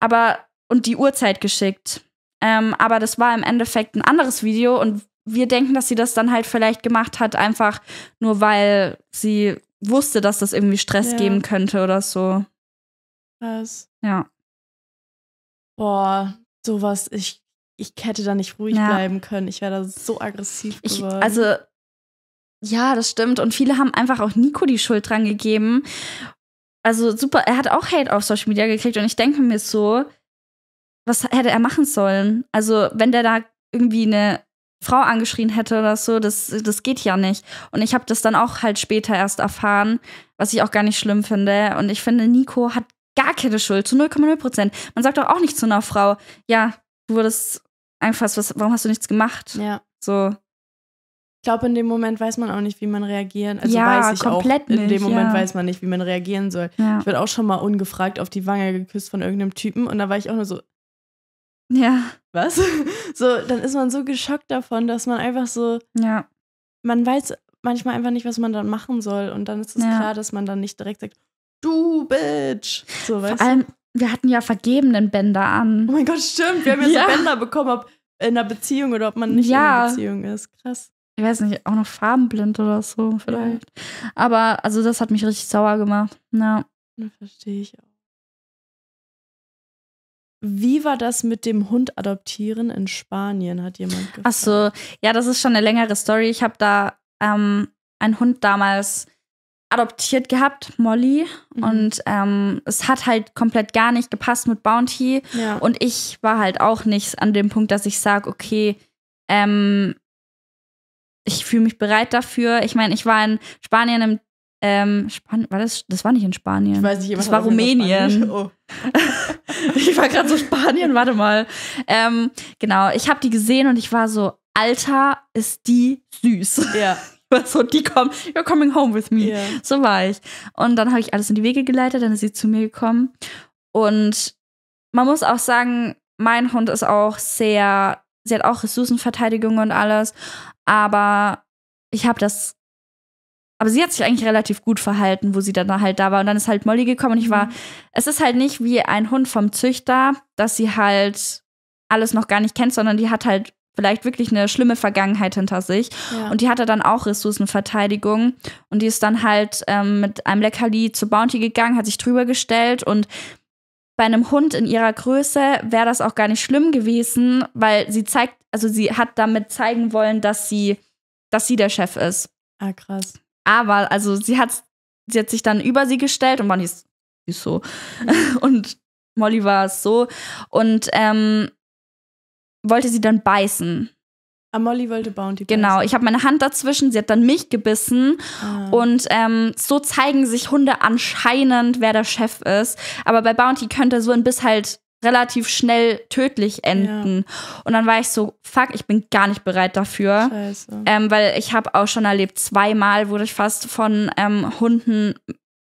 aber und die Uhrzeit geschickt. Ähm, aber das war im Endeffekt ein anderes Video und wir denken, dass sie das dann halt vielleicht gemacht hat, einfach nur weil sie wusste, dass das irgendwie Stress Ja. geben könnte oder so. Krass. Ja. Boah, sowas, ich, ich hätte da nicht ruhig Ja. bleiben können. Ich wäre da so aggressiv Ich, geworden. also, ja, das stimmt. Und viele haben einfach auch Nico die Schuld dran gegeben. Also super, er hat auch Hate auf Social Media gekriegt und ich denke mir so, was hätte er machen sollen? Also, wenn der da irgendwie eine Frau angeschrien hätte oder so, das, das geht ja nicht. Und ich habe das dann auch halt später erst erfahren, was ich auch gar nicht schlimm finde. Und ich finde, Nico hat gar keine Schuld, zu 0,0 Prozent. Man sagt doch auch nicht zu einer Frau, ja, du wurdest einfach, was, warum hast du nichts gemacht? ja. So. Ich glaube, in dem Moment weiß man auch nicht, wie man reagieren. Also Ja, weiß ich komplett auch. In nicht, dem Moment ja. weiß man nicht, wie man reagieren soll. Ja. Ich wurde auch schon mal ungefragt auf die Wange geküsst von irgendeinem Typen und da war ich auch nur so, Ja, was? So, dann ist man so geschockt davon, dass man einfach so, ja, man weiß manchmal einfach nicht, was man dann machen soll. Und dann ist es Ja. klar, dass man dann nicht direkt sagt, du Bitch. So, weißt Vor allem, wir hatten ja vergebenen Bänder du? Oh an. mein Gott, stimmt. Wir haben ja, so Bänder bekommen, ob in einer Beziehung oder ob man nicht in einer Beziehung ist. Krass. Ich weiß nicht, auch noch farbenblind oder so vielleicht. Aber also das hat mich richtig sauer gemacht. Ja. Ja, Verstehe ich auch. Wie war das mit dem Hund adoptieren in Spanien, hat jemand gefragt. Ach so, ja, das ist schon eine längere Story. Ich habe da ähm, einen Hund damals adoptiert gehabt, Molly. Mhm. Und ähm, es hat halt komplett gar nicht gepasst mit Bounty. ja. Und ich war halt auch nicht an dem Punkt, dass ich sage, okay, ähm, ich fühle mich bereit dafür. Ich meine, ich war in Spanien im ähm, Span war das, das war nicht in Spanien. ich weiß nicht, das war Rumänien. Oh. ich war gerade so Spanien, warte mal. Ähm, genau, ich habe die gesehen und ich war so, Alter, ist die süß. Ja, Ich war so, die kommen, you're coming home with me. ja. So war ich. Und dann habe ich alles in die Wege geleitet, dann ist sie zu mir gekommen. Und man muss auch sagen, mein Hund ist auch sehr, sie hat auch Ressourcenverteidigung und alles. Aber ich habe das, aber sie hat sich eigentlich relativ gut verhalten, wo sie dann halt da war. Und dann ist halt Molly gekommen und ich war, es ist halt nicht wie ein Hund vom Züchter, dass sie halt alles noch gar nicht kennt, sondern die hat halt vielleicht wirklich eine schlimme Vergangenheit hinter sich. ja. Und die hatte dann auch Ressourcenverteidigung. Und die ist dann halt ähm, mit einem Leckerli zu Bounty gegangen, hat sich drüber gestellt. Und bei einem Hund in ihrer Größe wäre das auch gar nicht schlimm gewesen, weil sie zeigt, also sie hat damit zeigen wollen, dass sie, dass sie der Chef ist. ah, krass. aber, also sie hat, sie hat sich dann über sie gestellt und Bonnie ist, ist so. und Molly war es so. Und ähm, wollte sie dann beißen. Ah, Molly wollte Bounty Genau, beißen. ich habe meine Hand dazwischen, sie hat dann mich gebissen. Ah. Und ähm, so zeigen sich Hunde anscheinend, wer der Chef ist. Aber bei Bounty könnte so ein Biss halt relativ schnell tödlich enden. Und dann war ich so, fuck, ich bin gar nicht bereit dafür. Scheiße. Ähm, weil ich habe auch schon erlebt, zweimal wurde ich fast von ähm, Hunden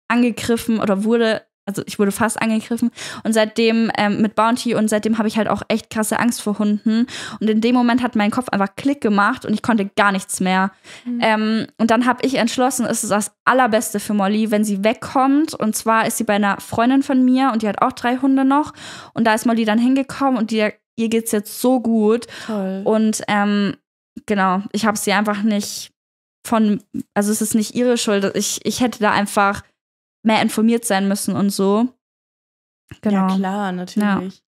angegriffen oder wurde, also ich wurde fast angegriffen und seitdem ähm, mit Bounty und seitdem habe ich halt auch echt krasse Angst vor Hunden und in dem Moment hat mein Kopf einfach Klick gemacht und ich konnte gar nichts mehr. Mhm. Ähm, und dann habe ich entschlossen, es ist das Allerbeste für Molly, wenn sie wegkommt und zwar ist sie bei einer Freundin von mir und die hat auch drei Hunde noch und da ist Molly dann hingekommen und die, ihr geht's jetzt so gut Toll. und ähm, genau, ich habe sie einfach nicht von, also es ist nicht ihre Schuld. Ich, ich hätte da einfach mehr informiert sein müssen und so. Genau. Ja, klar, natürlich.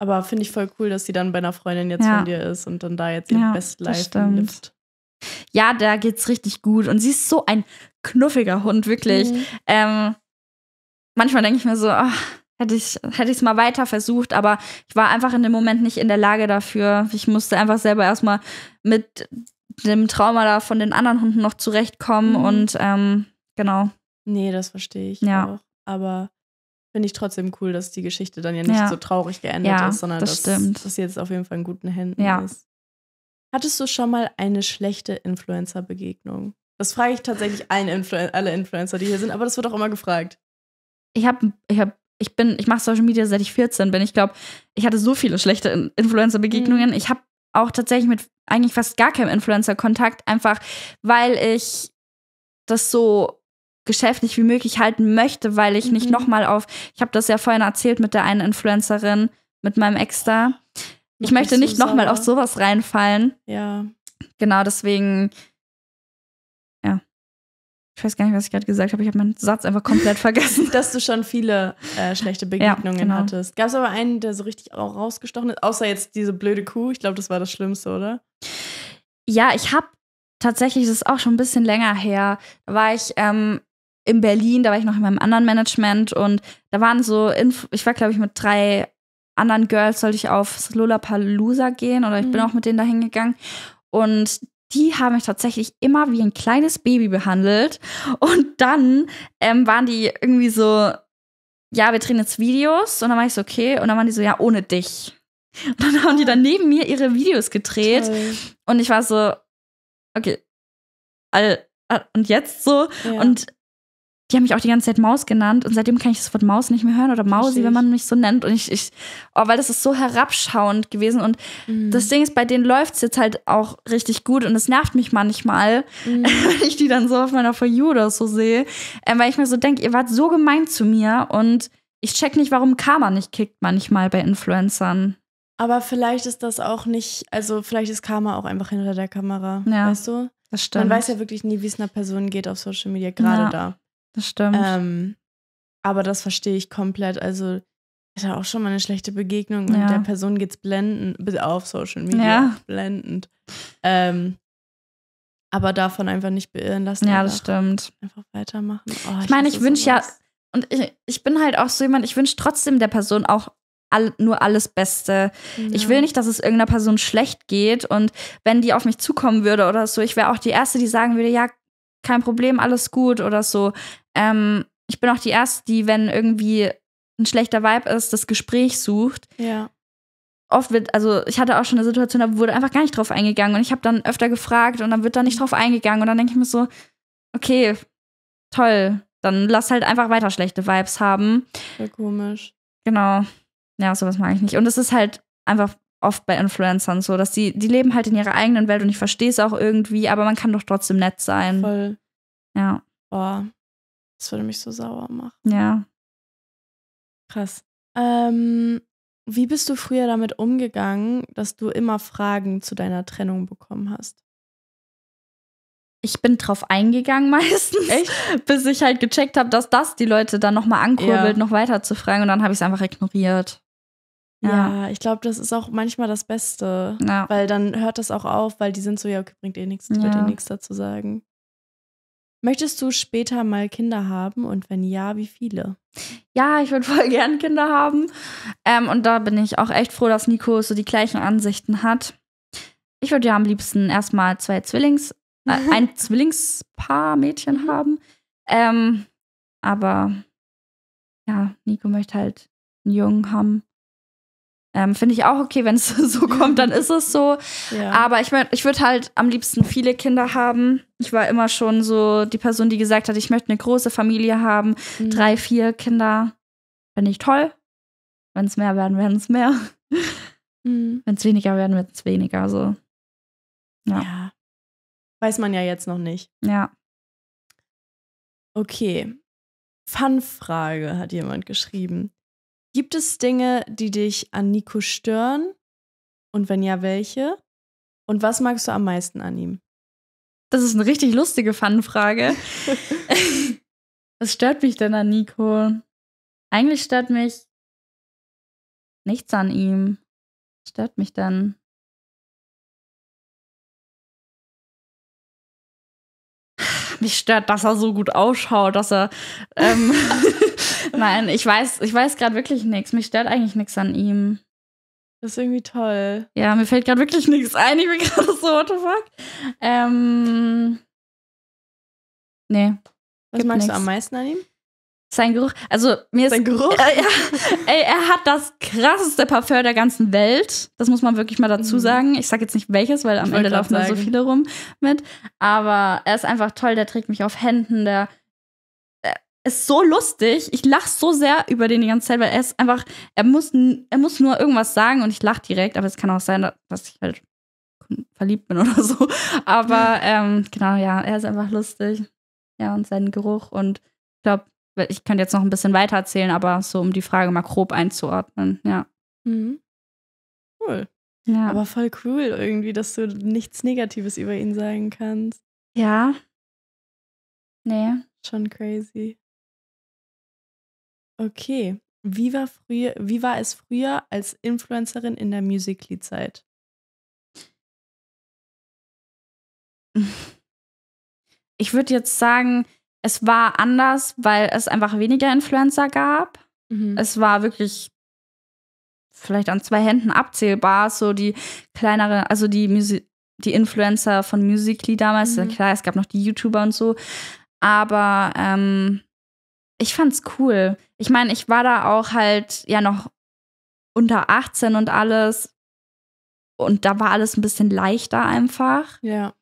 Aber finde ich voll cool, dass sie dann bei einer Freundin jetzt Ja. von dir ist und dann da jetzt ihr Ja, Best Life lebt. Ja, da geht's richtig gut. Und sie ist so ein knuffiger Hund, wirklich. Mhm. Ähm, manchmal denke ich mir so, ach, hätte ich hätte ich es mal weiter versucht, aber ich war einfach in dem Moment nicht in der Lage dafür. Ich musste einfach selber erstmal mit dem Trauma da von den anderen Hunden noch zurechtkommen Mhm. und ähm, genau. Nee, das verstehe ich Ja. auch. Aber finde ich trotzdem cool, dass die Geschichte dann ja nicht Ja. so traurig geendet Ja, ist, sondern das dass, dass sie jetzt auf jeden Fall in guten Händen Ja. ist. Hattest du schon mal eine schlechte Influencer-Begegnung? Das frage ich tatsächlich allen Influ alle Influencer, die hier sind, aber das wird auch immer gefragt. ich habe, ich habe, ich bin, ich mache Social Media seit ich 14 bin. Ich glaube, ich hatte so viele schlechte In- Influencer-Begegnungen. Ich habe auch tatsächlich mit eigentlich fast gar keinem Influencer Kontakt, einfach weil ich das so geschäftlich wie möglich halten möchte, weil ich nicht Mhm. nochmal auf, ich habe das ja vorhin erzählt mit der einen Influencerin, mit meinem Ex da. Ich möchte mich nicht so nochmal auf sowas reinfallen. Ja. Genau, deswegen, ja. Ich weiß gar nicht, was ich gerade gesagt habe. Ich habe meinen Satz einfach komplett vergessen. Dass du schon viele äh, schlechte Begegnungen genau. hattest. Gab es aber einen, der so richtig auch rausgestochen ist? Außer jetzt diese blöde Kuh. Ich glaube, das war das Schlimmste, oder? Ja, ich habe tatsächlich, das ist auch schon ein bisschen länger her, da war ich ähm, in Berlin, da war ich noch in meinem anderen Management und da waren so, Inf ich war glaube ich mit drei anderen Girls, sollte ich auf Lollapalooza gehen oder ich bin Mhm. auch mit denen da hingegangen und die haben mich tatsächlich immer wie ein kleines Baby behandelt und dann ähm, waren die irgendwie so, ja, wir drehen jetzt Videos und dann war ich so, okay und dann waren die so, ja, ohne dich. Und dann haben die dann neben mir ihre Videos gedreht Toll. und ich war so, okay, all, all, und jetzt so. Ja. Und die haben mich auch die ganze Zeit Maus genannt und seitdem kann ich das Wort Maus nicht mehr hören oder Mausi, wenn man mich so nennt. Und ich, ich oh, weil das ist so herabschauend gewesen. Und Mhm. das Ding ist, bei denen läuft es jetzt halt auch richtig gut und es nervt mich manchmal, Mhm. wenn ich die dann so auf meiner For You oder so sehe, ähm, weil ich mir so denke, ihr wart so gemein zu mir und ich check nicht, warum Karma nicht kickt manchmal bei Influencern. Aber vielleicht ist das auch nicht, also vielleicht ist Karma auch einfach hinter der Kamera. Ja, Weißt du? Das stimmt. Man weiß ja wirklich nie, wie es einer Person geht auf Social Media, gerade Ja, da. Das stimmt. Ähm, aber das verstehe ich komplett. Also, ich hatte auch schon mal eine schlechte Begegnung und Ja. der Person geht's blendend, auf Social Media, Ja. blendend. Ähm, aber davon einfach nicht beirren lassen. ja, das stimmt. einfach weitermachen. Oh, Ich meine, hasse ich wünsche ja, und ich, ich bin halt auch so jemand, ich wünsche trotzdem der Person auch all, nur alles Beste. Ich Ja. will nicht, dass es irgendeiner Person schlecht geht und wenn die auf mich zukommen würde oder so, ich wäre auch die Erste, die sagen würde, ja, kein Problem, alles gut oder so. Ähm, ich bin auch die Erste, die, wenn irgendwie ein schlechter Vibe ist, das Gespräch sucht. Ja. Oft wird, also ich hatte auch schon eine Situation, da wurde einfach gar nicht drauf eingegangen und ich habe dann öfter gefragt und dann wird da nicht drauf eingegangen und dann denke ich mir so, okay, toll, dann lass halt einfach weiter schlechte Vibes haben. Voll komisch. Genau. Ja, sowas mag ich nicht. Und es ist halt einfach oft bei Influencern so, dass die, die leben halt in ihrer eigenen Welt und ich verstehe es auch irgendwie, aber man kann doch trotzdem nett sein. Voll. Ja, Boah. Das würde mich so sauer machen. ja. Krass. Ähm, wie bist du früher damit umgegangen, dass du immer Fragen zu deiner Trennung bekommen hast? Ich bin drauf eingegangen meistens, Echt? bis ich halt gecheckt habe, dass das die Leute dann nochmal ankurbelt, Ja. noch weiter zu fragen und dann habe ich es einfach ignoriert. Ja, Ja. ich glaube, das ist auch manchmal das Beste. Ja. Weil dann hört das auch auf, weil die sind so, ja, okay, bringt eh nichts, wird Ja. eh nichts dazu sagen. Möchtest du später mal Kinder haben und wenn ja, wie viele? Ja, ich würde voll gern Kinder haben. Ähm, und da bin ich auch echt froh, dass Nico so die gleichen Ansichten hat. Ich würde ja am liebsten erstmal zwei Zwillings, äh, ein Zwillingspaar Mädchen Mhm. haben. Ähm, aber ja, Nico möchte halt einen Jungen haben. Ähm, Finde ich auch okay, wenn es so kommt, dann ist es so. Ja. Aber ich, ich würde halt am liebsten viele Kinder haben. Ich war immer schon so die Person, die gesagt hat, ich möchte eine große Familie haben. Mhm. Drei, vier Kinder. Finde ich toll. Wenn es mehr werden, werden es mehr. Mhm. Wenn es weniger werden, wird es weniger. So. Ja. ja. Weiß man ja jetzt noch nicht. Ja. Okay. Fun-Frage hat jemand geschrieben. Gibt es Dinge, die dich an Nico stören? Und wenn ja, welche? Und was magst du am meisten an ihm? Das ist eine richtig lustige Fun-Frage. Was stört mich denn an Nico? Eigentlich stört mich nichts an ihm. Was stört mich denn? Mich stört, dass er so gut ausschaut, dass er. Ähm, Nein, ich weiß, ich weiß gerade wirklich nichts. Mich stört eigentlich nichts an ihm. Das ist irgendwie toll. Ja, mir fällt gerade wirklich nichts ein. Ich bin gerade so, what the fuck? Ähm. Nee, Was magst nix. du am meisten an ihm? sein Geruch. Also, mir ist. Sein Geruch? Äh, ja, ey, er hat das krasseste Parfum der ganzen Welt. Das muss man wirklich mal dazu Mhm. sagen. Ich sag jetzt nicht welches, weil am Ende laufen da so viele rum mit. Aber er ist einfach toll. Der trägt mich auf Händen. Der er ist so lustig. Ich lach so sehr über den die ganze Zeit, weil er ist einfach. Er muss, er muss nur irgendwas sagen und ich lach direkt. Aber es kann auch sein, dass ich halt verliebt bin oder so. Aber ähm, genau, ja, er ist einfach lustig. Ja, und sein Geruch. Und ich glaube, ich könnte jetzt noch ein bisschen weiter erzählen, aber so, um die Frage mal grob einzuordnen. Ja. Mhm. Cool. Ja. Aber voll cool irgendwie, dass du nichts Negatives über ihn sagen kannst. ja. Nee. Schon crazy. Okay. Wie war, früher, wie war es früher als Influencerin in der Musically-Zeit? Ich würde jetzt sagen, es war anders, weil es einfach weniger Influencer gab. Mhm. Es war wirklich vielleicht an zwei Händen abzählbar, so die kleinere, also die Musi die Influencer von Musically damals. Mhm. Klar, es gab noch die YouTuber und so. Aber ähm, ich fand's cool. Ich meine, ich war da auch halt ja noch unter 18 und alles. Und da war alles ein bisschen leichter einfach. ja.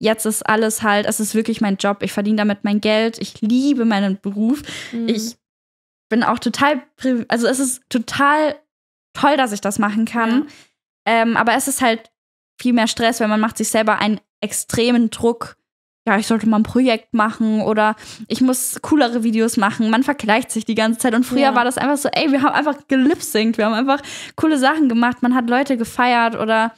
Jetzt ist alles halt, es ist wirklich mein Job. Ich verdiene damit mein Geld. Ich liebe meinen Beruf. Mhm. Ich bin auch total, also es ist total toll, dass ich das machen kann. Ähm, aber es ist halt viel mehr Stress, weil man macht sich selber einen extremen Druck. Ja, ich sollte mal ein Projekt machen oder ich muss coolere Videos machen. Man vergleicht sich die ganze Zeit. Und früher Ja. war das einfach so, ey, wir haben einfach gelipsingt, wir haben einfach coole Sachen gemacht. Man hat Leute gefeiert oder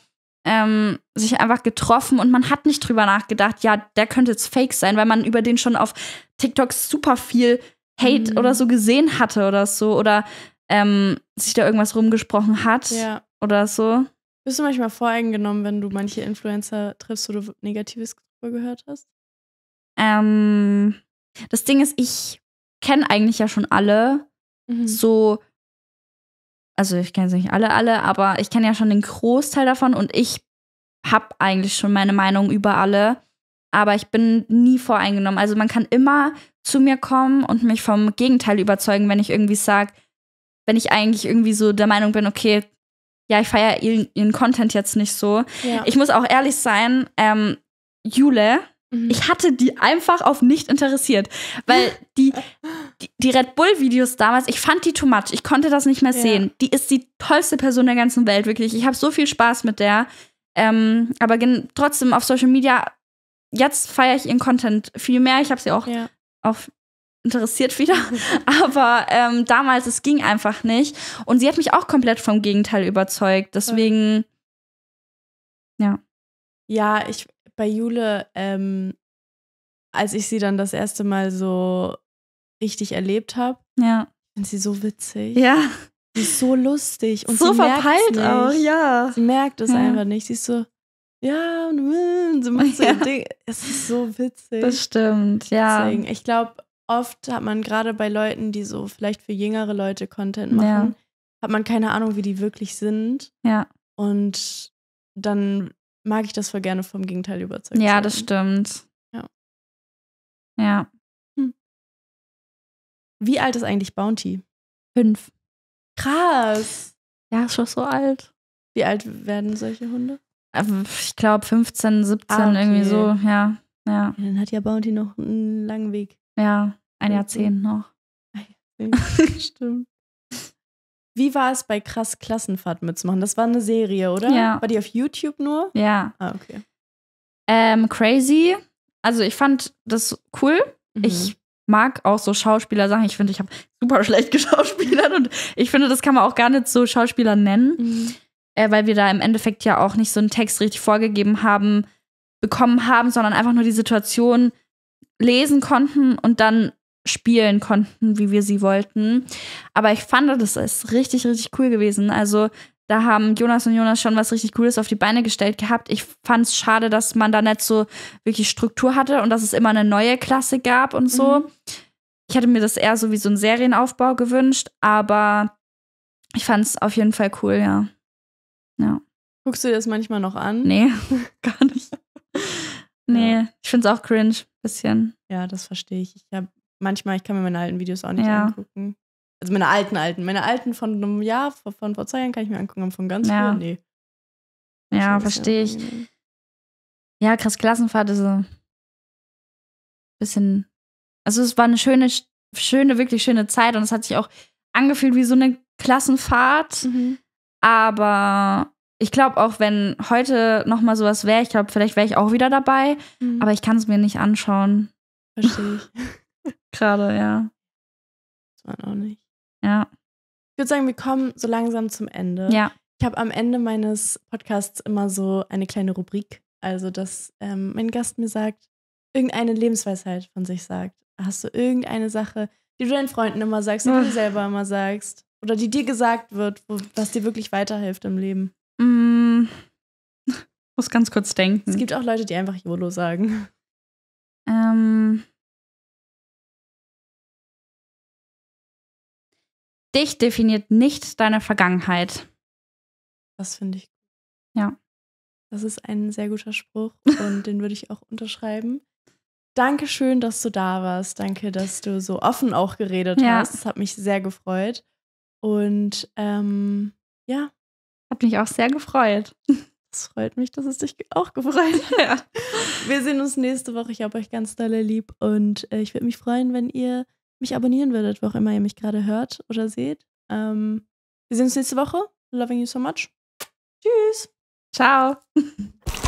ähm, sich einfach getroffen und man hat nicht drüber nachgedacht, ja, der könnte jetzt fake sein, weil man über den schon auf TikTok super viel Hate Mhm. oder so gesehen hatte oder so oder ähm, sich da irgendwas rumgesprochen hat ja. oder so. Bist du manchmal voreingenommen, wenn du manche Influencer triffst, wo du Negatives gehört hast? Ähm, das Ding ist, ich kenne eigentlich ja schon alle. Mhm. So, also ich kenne nicht alle, alle, aber ich kenne ja schon den Großteil davon und ich habe eigentlich schon meine Meinung über alle. Aber ich bin nie voreingenommen. Also man kann immer zu mir kommen und mich vom Gegenteil überzeugen, wenn ich irgendwie sage, wenn ich eigentlich irgendwie so der Meinung bin, okay, ja, ich feiere ihren, ihren Content jetzt nicht so. Ja. Ich muss auch ehrlich sein, ähm, Jule, Mhm. ich hatte die einfach auf nicht interessiert, weil die, die, die Red Bull-Videos damals, ich fand die too much. Ich konnte das nicht mehr Ja. sehen. Die ist die tollste Person der ganzen Welt, wirklich. Ich habe so viel Spaß mit der. Ähm, aber trotzdem auf Social Media, jetzt feiere ich ihren Content viel mehr. Ich habe sie auch ja. auf interessiert wieder. Aber ähm, damals, es ging einfach nicht. Und sie hat mich auch komplett vom Gegenteil überzeugt. Deswegen, Ja, ich bei Jule, ähm, als ich sie dann das erste Mal so richtig erlebt habe, ja. finde sie so witzig. Ja, Sie ist so lustig und so sie verpeilt auch, ja. Sie merkt es Ja. einfach nicht. Sie ist so, ja, und äh, so macht so Ja. Ding. Es ist so witzig. Das stimmt, ja. Deswegen, ich glaube, oft hat man gerade bei Leuten, die so vielleicht für jüngere Leute Content machen, Ja. hat man keine Ahnung, wie die wirklich sind. Ja, Und dann mag ich das voll gerne vom Gegenteil überzeugt. ja das stimmt. Ja. Ja. Wie alt ist eigentlich Bounty? Fünf. Krass. Ja, ist schon so alt. Wie alt werden solche Hunde? Ähm, Ich glaube 15, 17, Ah, okay. irgendwie so, ja. Ja, dann hat ja Bounty noch einen langen Weg. ja. Ein. Jahrzehnt noch. Stimmt. Wie war es bei Krass Klassenfahrt mitzumachen? Das war eine Serie, oder? Ja. War die auf YouTube nur? Ja. Ah, okay. Ähm, crazy. Also ich fand das cool. Mhm. Ich mag auch so Schauspieler-Sachen. Ich finde, ich habe super schlecht geschauspielert und ich finde, das kann man auch gar nicht so Schauspieler nennen, Mhm. äh, weil wir da im Endeffekt ja auch nicht so einen Text richtig vorgegeben haben, bekommen haben, sondern einfach nur die Situation lesen konnten und dann spielen konnten, wie wir sie wollten. Aber ich fand, das ist richtig, richtig cool gewesen. Also da haben Jonas und Jonas schon was richtig Cooles auf die Beine gestellt gehabt. Ich fand es schade, dass man da nicht so wirklich Struktur hatte und dass es immer eine neue Klasse gab und so. Mhm. Ich hätte mir das eher so wie so einen Serienaufbau gewünscht, aber ich fand es auf jeden Fall cool, ja. Ja. Guckst du dir das manchmal noch an? Nee, gar nicht. Nee, ich finde es auch cringe, bisschen. Ja, das verstehe ich. Ich habe manchmal, ich kann mir meine alten Videos auch nicht Ja. angucken. Also meine alten, alten. Meine alten von einem Jahr, von, von vor zwei Jahren kann ich mir angucken, aber von ganz Ja. früher, nee. Ja, verstehe ich. Ja, krass Klassenfahrt ist so ein bisschen. Also es war eine schöne, schöne, wirklich schöne Zeit und es hat sich auch angefühlt wie so eine Klassenfahrt. Mhm. Aber ich glaube auch, wenn heute noch mal sowas wäre, ich glaube, vielleicht wäre ich auch wieder dabei. Mhm. Aber ich kann es mir nicht anschauen. verstehe ich. Gerade, ja. Das war auch nicht. Ja. Ich würde sagen, wir kommen so langsam zum Ende. Ja. Ich habe am Ende meines Podcasts immer so eine kleine Rubrik. Also, dass ähm, mein Gast mir sagt, irgendeine Lebensweisheit von sich sagt. Hast du irgendeine Sache, die du deinen Freunden immer sagst, die du selber immer sagst? Oder die dir gesagt wird, wo, was dir wirklich weiterhilft im Leben? Mm, muss ganz kurz denken. Es gibt auch Leute, die einfach YOLO sagen. Ähm, dich definiert nicht deine Vergangenheit. Das finde ich. Ja. Das ist ein sehr guter Spruch und den würde ich auch unterschreiben. Dankeschön, dass du da warst. Danke, dass du so offen auch geredet Ja. hast. Das hat mich sehr gefreut. Und ähm, ja, Hat mich auch sehr gefreut. es freut mich, dass es dich auch gefreut hat. Ja. Wir sehen uns nächste Woche. Ich habe euch ganz dolle lieb und äh, ich würde mich freuen, wenn ihr mich abonnieren würdet, wo auch immer ihr mich gerade hört oder seht. Ähm, wir sehen uns nächste Woche. Loving you so much. Tschüss. Ciao.